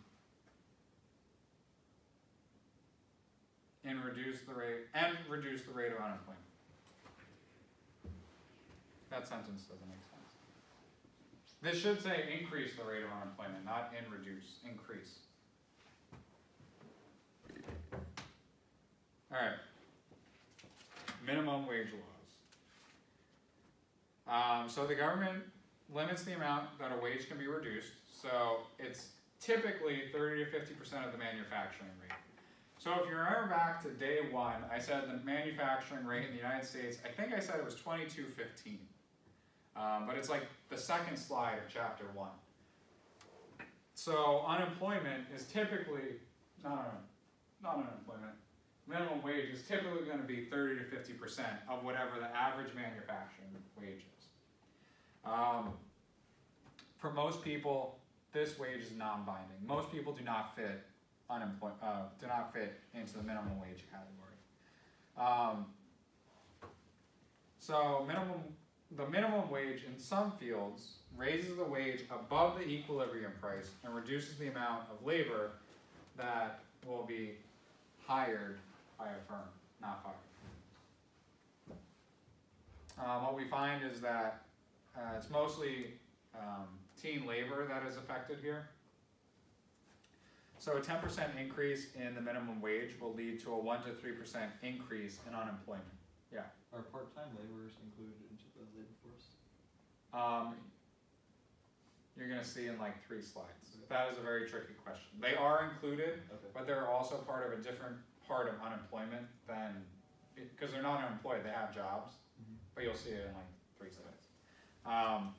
and reduce the rate and reduce the rate of unemployment. That sentence doesn't make sense. This should say increase the rate of unemployment, not in reduce, increase. All right. Minimum wage laws. Um, so the government limits the amount that a wage can be reduced. So it's typically 30 to 50% of the manufacturing rate. So if you remember back to day one, I said the manufacturing rate in the United States, I think I said it was 2215. Um, but it's like the second slide of chapter one. So unemployment is typically, not, not unemployment, minimum wage is typically going to be 30 to 50 percent of whatever the average manufacturing wage is. Um, for most people, this wage is non-binding. Most people do not fit unemployment, uh, do not fit into the minimum wage category. Um, so minimum, the minimum wage in some fields raises the wage above the equilibrium price and reduces the amount of labor that will be hired by a firm, not fired. Um, what we find is that uh, it's mostly um, teen labor that is affected here. So a 10% increase in the minimum wage will lead to a 1 to 3% increase in unemployment. Yeah.
Are part-time laborers included into the labor force?
Um, you're going to see in like three slides. That is a very tricky question. They are included,
Okay.
but they're also part of a different part of unemployment than, because they're not unemployed, they have jobs,
Mhm.
but you'll see it in like three slides. Um,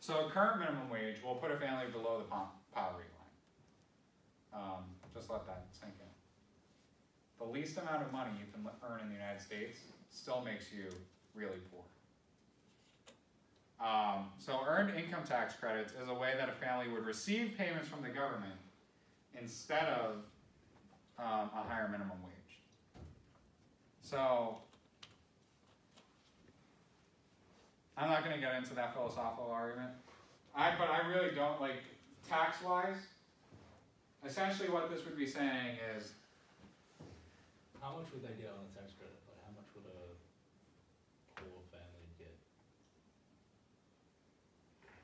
so current minimum wage will put a family below the poverty line. Um, just let that sink in. The least amount of money you can earn in the United States still makes you really poor. Um, so earned income tax credits is a way that a family would receive payments from the government instead of um, a higher minimum wage. So I'm not going to get into that philosophical argument. I, but I really don't like tax wise. Essentially, what this would be saying is
How much would they get on the tax credit? Like, how much would a poor family get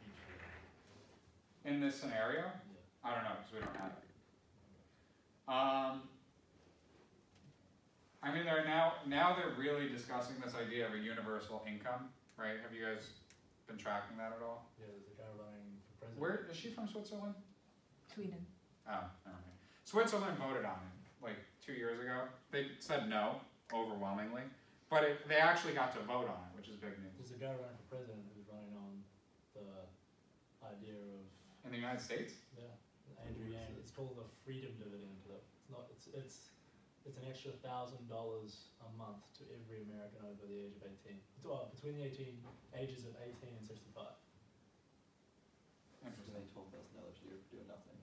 each year?
In this scenario,
Yeah.
I don't know because we don't have it. Um, I mean, they're now now they're really discussing this idea of a universal income, right? Have you guys been tracking that at all?
Yeah, there's a guy running for president.
Where is she from? Switzerland?
Sweden.
Oh, okay. Switzerland voted on it like two years ago. They said no overwhelmingly, but it, they actually got to vote on it, which is big news.
There's a guy running for president who's running on the idea of
In the United States,
yeah, Andrew Yang. It's called the freedom dividend. It's not. It's it's it's an extra thousand dollars a month to every American over the age of eighteen. Well, between the eighteen ages of eighteen and sixty-five.
interesting.
Only twelve thousand dollars a year for doing nothing.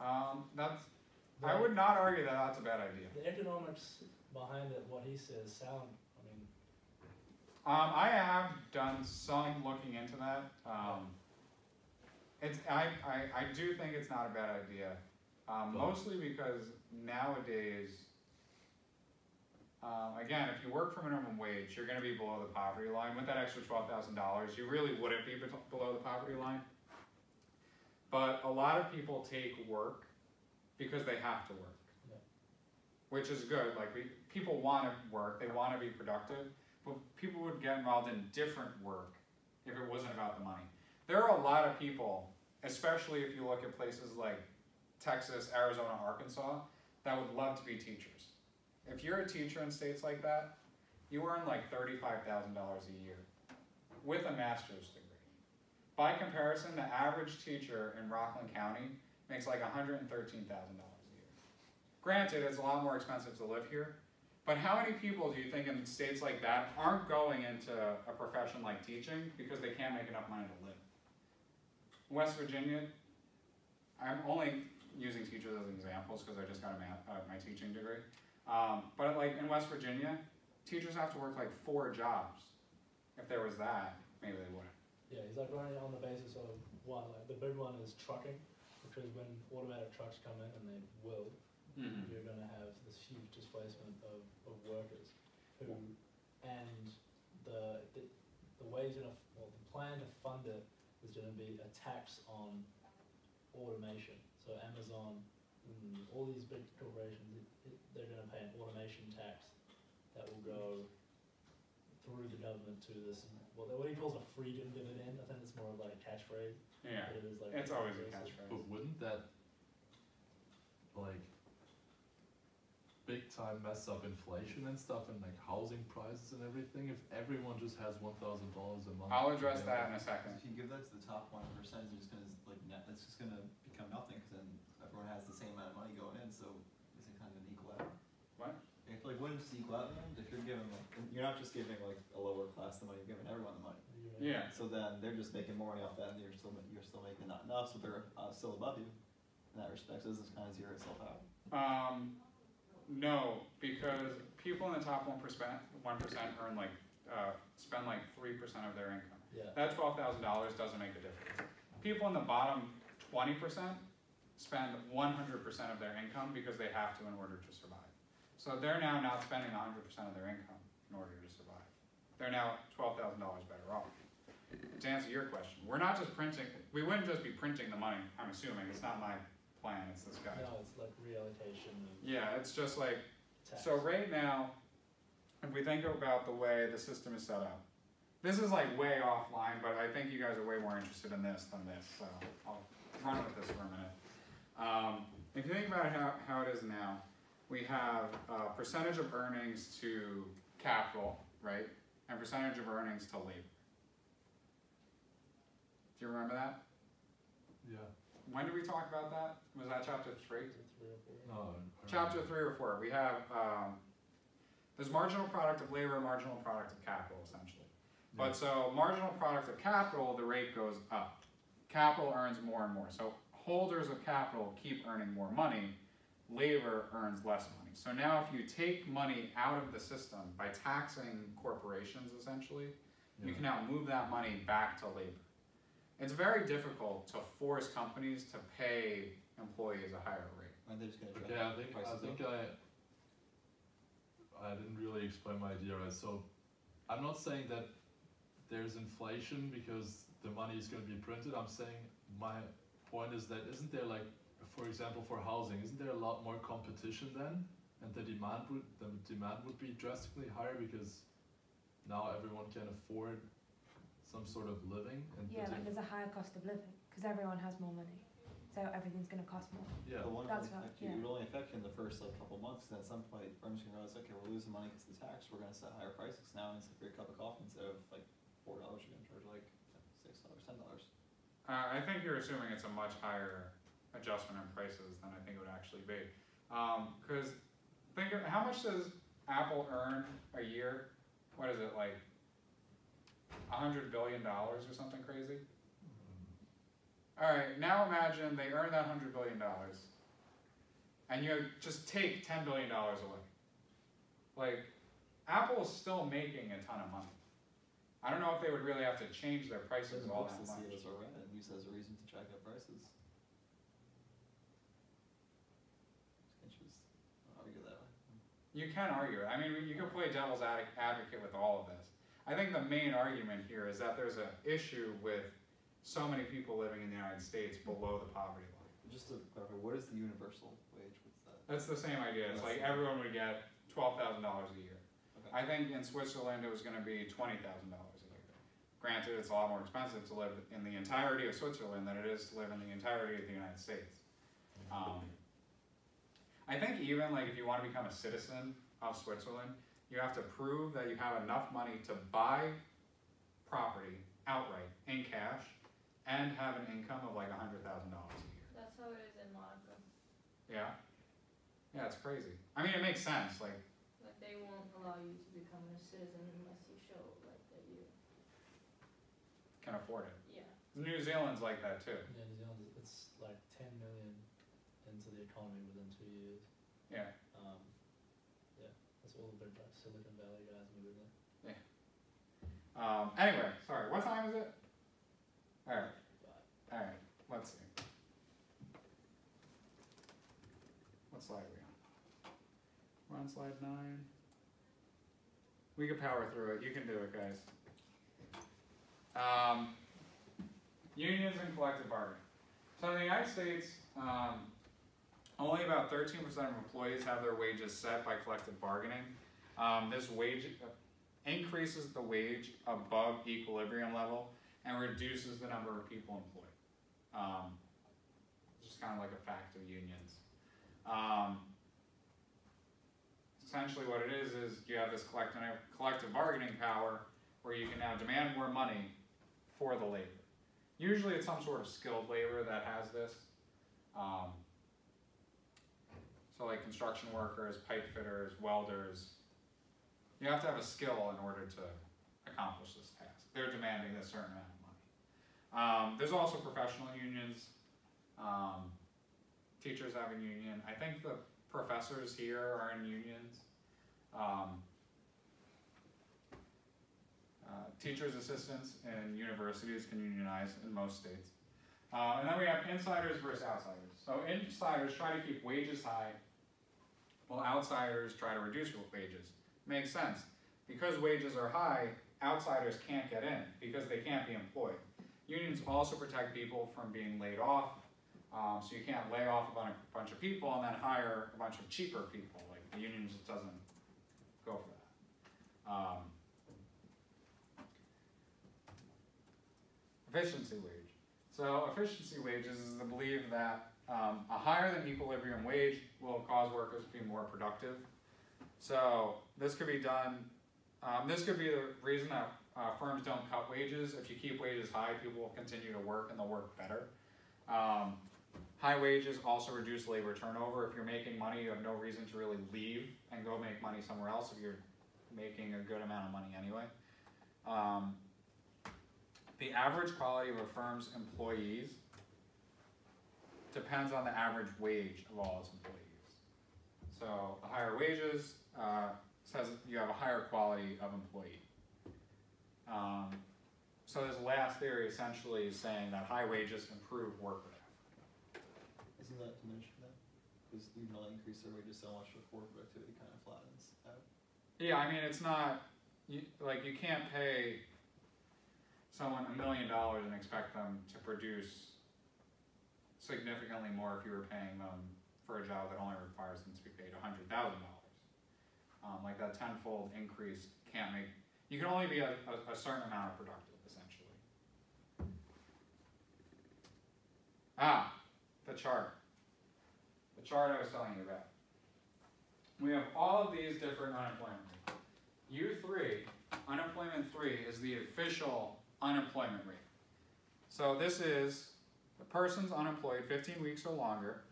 Um, that's. I would not argue that that's a bad idea.
The economics behind it, what he says, sound. I mean,
Um, I have done some looking into that. Um, it's I, I, I do think it's not a bad idea. Um, mostly because nowadays, um, again, if you work for minimum wage, you're going to be below the poverty line. With that extra twelve thousand dollars, you really wouldn't be below the poverty line. But a lot of people take work because they have to work,
Yeah.
which is good. Like we, people want to work, they want to be productive, but people would get involved in different work if it wasn't about the money. There are a lot of people, especially if you look at places like Texas, Arizona, Arkansas, that would love to be teachers. If you're a teacher in states like that, you earn like thirty-five thousand dollars a year with a master's degree. By comparison, the average teacher in Rockland County makes like $113,000 a year. Granted, it's a lot more expensive to live here, but how many people do you think in states like that aren't going into a profession like teaching because they can't make enough money to live? West Virginia, I'm only using teachers as examples because I just got a math, uh, my teaching degree. Um, but like in West Virginia, teachers have to work like four jobs. If there was that, maybe they wouldn't.
Yeah, he's like running on the basis of one, like the big one is trucking, because when automatic trucks come in, and they will, you're gonna have this huge displacement of, of workers who, and the, the, the way gonna, well, the plan to fund it is gonna be a tax on automation. So Amazon, mm, all these big corporations, it, it, they're gonna pay an automation tax that will go through the government to this, what, what he calls a freedom dividend, I think it's more of like a catchphrase,
Yeah,
it is like.
it's always a
it's-
catchphrase.
But wouldn't that like big time mess up inflation and stuff and like housing prices and everything if everyone just has one thousand dollars a month?
I'll address that in a second.
If you give that to the top one percent, it's just gonna like net, it's just gonna become nothing, cause then everyone has the same amount of money going in, so is it kind of an equal out?
What?
If like wouldn't it just equal out then, if you're giving like, you're not just giving like a lower class the money, you're giving everyone the money.
you know,
Yeah,
So then they're just making more money off that, and you're still, you're still making not enough, so they're uh, still above you. In that respect, so this is kind of zero itself out.
um, no, because people in the top one percent, one percent earn like, uh, spend like three percent of their income.
Yeah,
That twelve thousand dollars doesn't make a difference. People in the bottom twenty percent spend one hundred percent of their income because they have to in order to survive. So they're now not spending hundred percent of their income in order to survive. They're now twelve thousand dollars better off. To answer your question, we're not just printing, we wouldn't just be printing the money, I'm assuming, it's not my plan, it's this guy.
no, it's like reallocation
Yeah, it's just like,
tax.
so right now, if we think about the way the system is set up, this is like way offline, but I think you guys are way more interested in this than this, so I'll run with this for a minute. Um, if you think about how, how it is now, we have a percentage of earnings to capital, right? And percentage of earnings to labor. Do you remember that?
Yeah.
When did we talk about that? Was that chapter three?
Three or four?
No.
Chapter three or four, we have, um, there's marginal product of labor, marginal product of capital, essentially. But so marginal product of capital, the rate goes up. Capital earns more and more. So holders of capital keep earning more money. Labor earns less money. So now if you take money out of the system by taxing corporations, essentially, you
Yeah.
can now move that money back to labor. It's very difficult to force companies to pay employees a higher rate.
Aren't they just gonna drive
Okay, I think I think? I I didn't really explain my idea right. So I'm not saying that there's inflation because the money is going to be printed. I'm saying my point is that isn't there like, for example, for housing, isn't there a lot more competition then, and the demand would the demand would be drastically higher because now everyone can afford some sort of living and
Yeah, like there's a higher cost of living because everyone has more money, so everything's going to cost more.
yeah.
But won't it
That's
only
what-
affect you,
yeah.
it only affect you in the first like couple months, and at some point, firms can realize, okay, we're losing money because of the tax, we're gonna set higher prices now, and it's like for your cup of coffee, instead of like four dollars, you're gonna charge like six dollars, ten dollars.
Uh, I think you're assuming it's a much higher adjustment in prices than I think it would actually be. Um, cause think of, how much does Apple earn a year? What is it, like a hundred billion dollars or something crazy? Alright, now imagine they earn that hundred billion dollars and you just take ten billion dollars away. Like, Apple is still making a ton of money. I don't know if they would really have to change their prices all that much.
it as a rent and use as a reason to jack up prices. You just argue that way?
You can argue it. I mean, you can play devil's ad- advocate with all of this. I think the main argument here is that there's an issue with so many people living in the United States below the poverty line.
Just to clarify, what is the universal wage? What's that?
That's the same idea. It's like everyone would get twelve thousand dollars a year.
Okay.
I think in Switzerland it was going to be twenty thousand dollars a year. Granted, it's a lot more expensive to live in the entirety of Switzerland than it is to live in the entirety of the United States. Um, I think even like if you want to become a citizen of Switzerland, you have to prove that you have enough money to buy property outright in cash and have an income of like hundred thousand dollars a year.
That's how it is in Monaco.
Yeah. Yeah, it's crazy. I mean, it makes sense. Like,
Like they won't allow you to become a citizen unless you show like that you.
can afford it.
Yeah.
New Zealand's like that too.
Yeah, New Zealand, it's like ten million into the economy within two years.
Yeah.
Yeah, the big like Silicon Valley guys and everything.
Um, anyway, sorry. What time is it? All right. All right, Let's see. What slide are we on? We're on slide nine. We can power through it. You can do it, guys. Um, unions and collective bargaining. So in the United States, um, only about 13% of employees have their wages set by collective bargaining. Um, this wage increases the wage above equilibrium level and reduces the number of people employed. Um, just kind of like a fact of unions. Um, essentially, what it is is you have this collective collective bargaining power where you can now demand more money for the labor. Usually, it's some sort of skilled labor that has this. Um, so, like construction workers, pipe fitters, welders. You have to have a skill in order to accomplish this task. They're demanding a certain amount of money. Um, there's also professional unions. Um, teachers have a union. I think the professors here are in unions. Um, uh, teachers' assistants in universities can unionize in most states. Uh, and then we have insiders versus outsiders. So insiders try to keep wages high, while outsiders try to reduce wages. Makes sense. Because wages are high, outsiders can't get in because they can't be employed. Unions also protect people from being laid off. Um, so you can't lay off a bunch, bunch of people and then hire a bunch of cheaper people. Like the union just doesn't go for that. Um, efficiency wage. So efficiency wages is the belief that um, a higher than equilibrium wage will cause workers to be more productive. So this could be done. Um, this could be the reason that uh, firms don't cut wages. If you keep wages high, people will continue to work and they'll work better. Um, high wages also reduce labor turnover. If you're making money, you have no reason to really leave and go make money somewhere else if you're making a good amount of money anyway. Um, the average quality of a firm's employees depends on the average wage of all its employees. So the higher wages uh, says you have a higher quality of employee. Um, so this last theory essentially is saying that high wages improve work ethic.
Isn't that diminishing then? Because even though they increase their wages so much, work productivity kind of flattens out.
Yeah, I mean it's not you, like you can't pay someone a million dollars and expect them to produce significantly more if you were paying them for a job that only requires them to be paid hundred thousand dollars. Um, like that tenfold increase can't make you can only be a, a, a certain amount of productive essentially. Ah, the chart. The chart I was telling you about. We have all of these different unemployment rates. U3, unemployment 3, is the official unemployment rate. So this is the person's unemployed 15 weeks or longer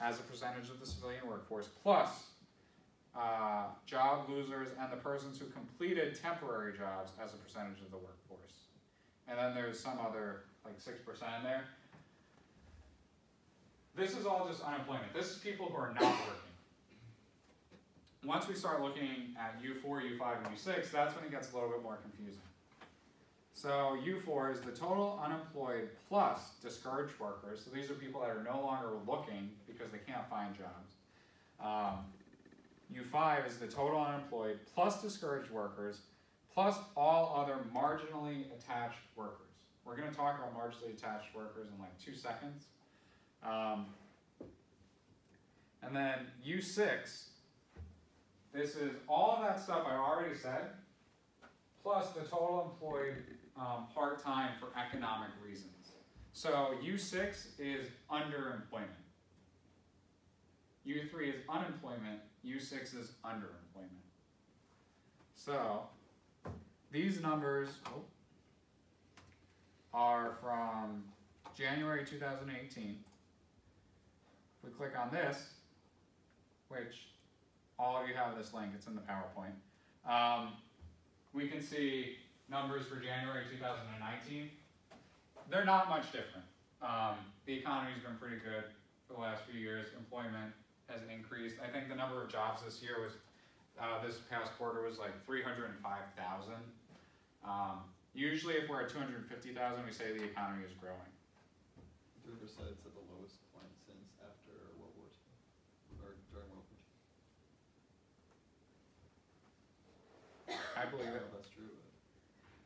as a percentage of the civilian workforce, plus uh, job losers and the persons who completed temporary jobs as a percentage of the workforce. And then there's some other, like 6% in there. This is all just unemployment. This is people who are not working. Once we start looking at U4, U5, and U6, that's when it gets a little bit more confusing. So U4 is the total unemployed plus discouraged workers. So these are people that are no longer looking because they can't find jobs. Um, U5 is the total unemployed plus discouraged workers plus all other marginally attached workers. We're going to talk about marginally attached workers in like two seconds. Um, and then U6, this is all of that stuff I already said, plus the total employed um, part-time for economic reasons. So U6 is underemployment. U3 is unemployment, U6 is underemployment. So, these numbers oh, are from January 2018. If we click on this, which all of you have this link, it's in the PowerPoint, um, we can see numbers for January 2019. They're not much different. Um, the economy's been pretty good for the last few years. Employment has increased. I think the number of jobs this year was, uh, this past quarter was like 305,000. Um, usually if we're at 250,000, we say the economy is growing.
It's at the lowest point since after World War II, or during World War II.
I believe it.
know if that's true, but.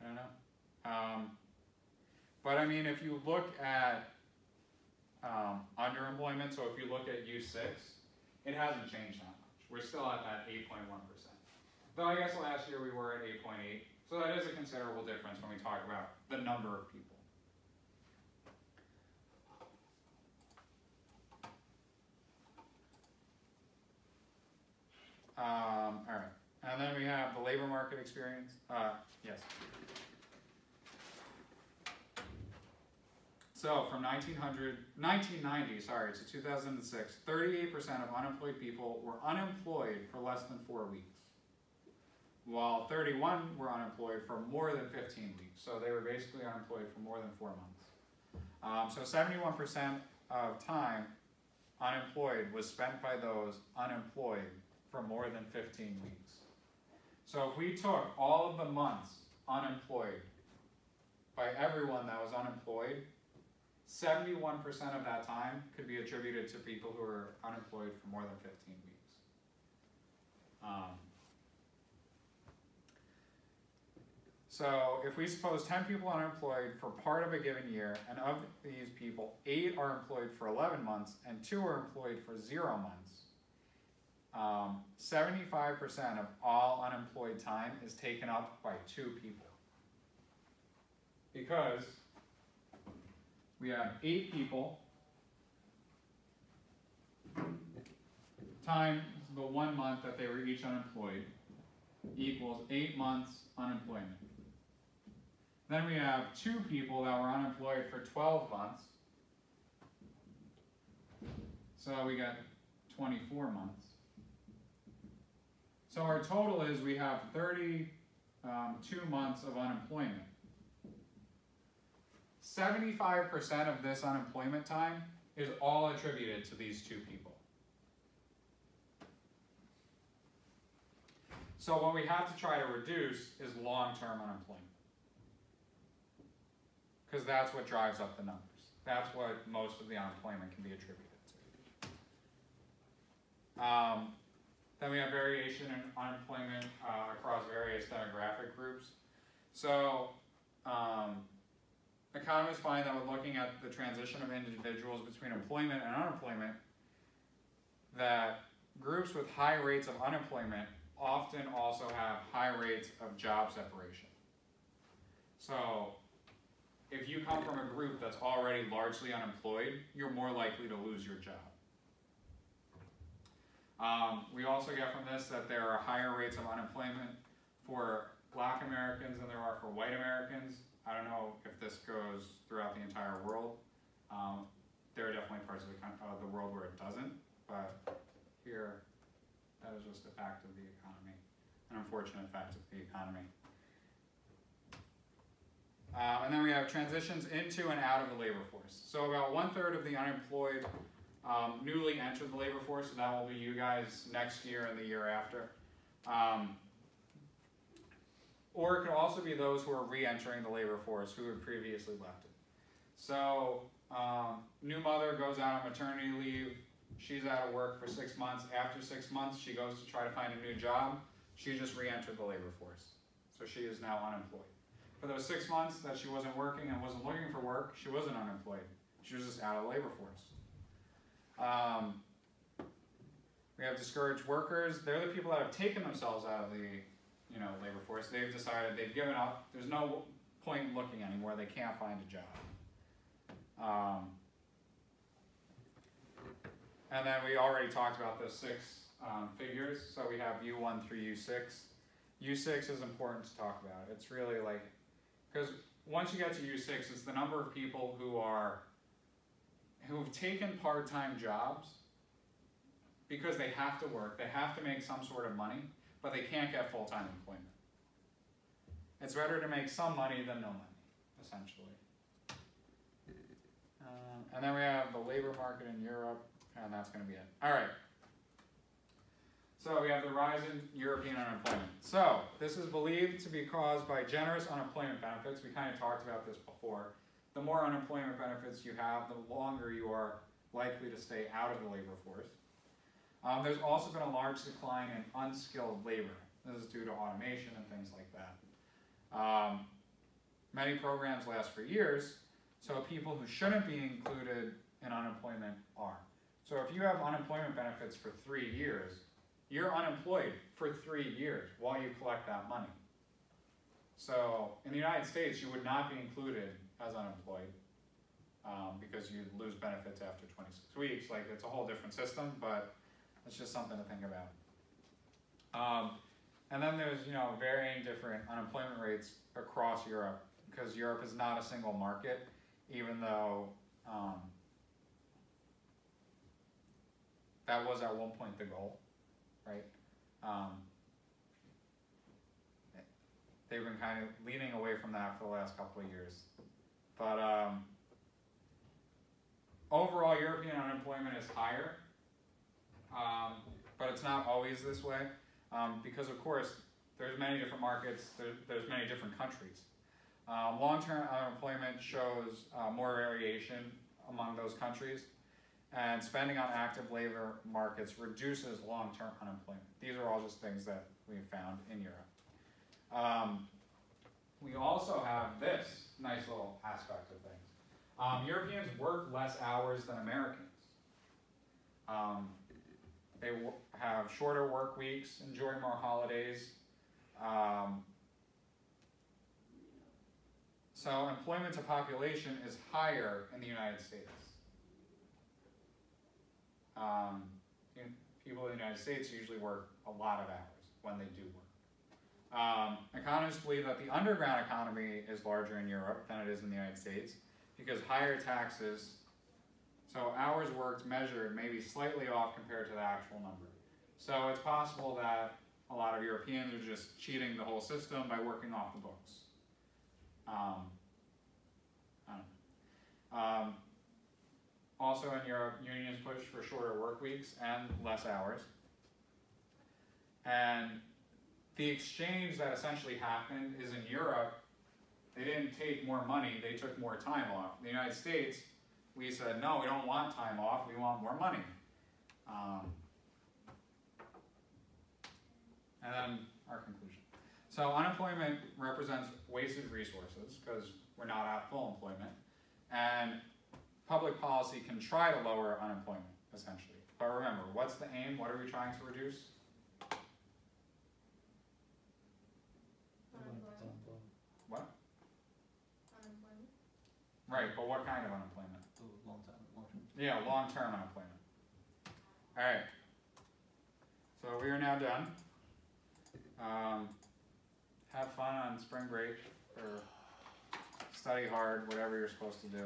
I don't know. Um, but I mean, if you look at um, underemployment, so if you look at U6, it hasn't changed that much. We're still at that 8.1%. Though I guess last year we were at 8.8, so that is a considerable difference when we talk about the number of people. Um, all right, and then we have the labor market experience. Uh, yes. So from 1900, 1990, sorry, to 2006, 38% of unemployed people were unemployed for less than four weeks, while 31 were unemployed for more than 15 weeks. So they were basically unemployed for more than four months. Um, so 71% of time unemployed was spent by those unemployed for more than 15 weeks. So if we took all of the months unemployed by everyone that was unemployed, 71% of that time could be attributed to people who were unemployed for more than 15 weeks. Um, so if we suppose 10 people unemployed for part of a given year, and of these people, 8 are employed for 11 months and 2 are employed for 0 months, um, 75% of all unemployed time is taken up by 2 people. Because we have eight people times the one month that they were each unemployed equals eight months unemployment. Then we have two people that were unemployed for 12 months. So we got 24 months. So our total is we have 32 um, months of unemployment. 75% of this unemployment time is all attributed to these two people. So what we have to try to reduce is long-term unemployment. Because that's what drives up the numbers. That's what most of the unemployment can be attributed to. Um, then we have variation in unemployment uh, across various demographic groups. So um, economists find that when looking at the transition of individuals between employment and unemployment, that groups with high rates of unemployment often also have high rates of job separation. So if you come from a group that's already largely unemployed, you're more likely to lose your job. Um, we also get from this that there are higher rates of unemployment for black Americans than there are for white Americans. I don't know if this goes throughout the entire world. Um, there are definitely parts of the, uh, the world where it doesn't, but here, that is just a fact of the economy, an unfortunate fact of the economy. Um, and then we have transitions into and out of the labor force. So about one third of the unemployed um, newly entered the labor force, so that will be you guys next year and the year after. Um, or it could also be those who are re-entering the labor force who had previously left it. So, um, new mother goes out on maternity leave. She's out of work for six months. After six months, she goes to try to find a new job. She just re-entered the labor force, so she is now unemployed. For those six months that she wasn't working and wasn't looking for work, she wasn't unemployed. She was just out of the labor force. Um, we have discouraged workers. They're the people that have taken themselves out of the, you know, labor force. They've decided they've given up. There's no point in looking anymore. They can't find a job. Um, and then we already talked about those six um, figures. So we have U1 through U6. U6 is important to talk about. It's really like, because once you get to U6, it's the number of people who are, who have taken part-time jobs because they have to work, they have to make some sort of money, but they can't get full-time employment. It's better to make some money than no money, essentially. Um, and then we have the labor market in Europe, and that's going to be it. All right. So we have the rise in European unemployment. So this is believed to be caused by generous unemployment benefits. We kind of talked about this before. The more unemployment benefits you have, the longer you are likely to stay out of the labor force. Um, there's also been a large decline in unskilled labor. This is due to automation and things like that. Um, many programs last for years, so people who shouldn't be included in unemployment are. So if you have unemployment benefits for three years, you're unemployed for three years while you collect that money. So in the United States, you would not be included as unemployed um, because you lose benefits after 26 weeks. Like it's a whole different system, but it's just something to think about. Um, and then there's you know varying different unemployment rates across Europe because Europe is not a single market, even though um, that was at one point the goal, right? Um, they've been kind of leaning away from that for the last couple of years, but um, overall European unemployment is higher um, but it's not always this way um, because, of course, there's many different markets, there, there's many different countries. Um, long-term unemployment shows uh, more variation among those countries, and spending on active labor markets reduces long-term unemployment. These are all just things that we've found in Europe. Um, we also have this nice little aspect of things. Um, Europeans work less hours than Americans. Um, they have shorter work weeks, enjoy more holidays. Um, so employment to population is higher in the United States. Um, people in the United States usually work a lot of hours when they do work. Um, economists believe that the underground economy is larger in Europe than it is in the United States because higher taxes so hours worked measured may be slightly off compared to the actual number. So it's possible that a lot of Europeans are just cheating the whole system by working off the books. Um, um, also in Europe, unions push for shorter work weeks and less hours. And the exchange that essentially happened is in Europe, they didn't take more money, they took more time off. In the United States, we said, no, we don't want time off, we want more money. Um, and then our conclusion. So unemployment represents wasted resources because we're not at full employment. And public policy can try to lower unemployment, essentially. But remember, what's the aim? What are we trying to reduce?
Unemployment.
What?
Unemployment.
Right, but what kind of unemployment?
So long time, long term.
Yeah, long-term unemployment. All right. So we are now done. Um, have fun on spring break or study hard, whatever you're supposed to do.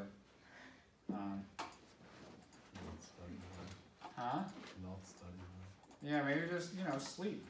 Um,
Not study hard.
huh?
Not study hard.
Yeah, maybe just, you know, sleep.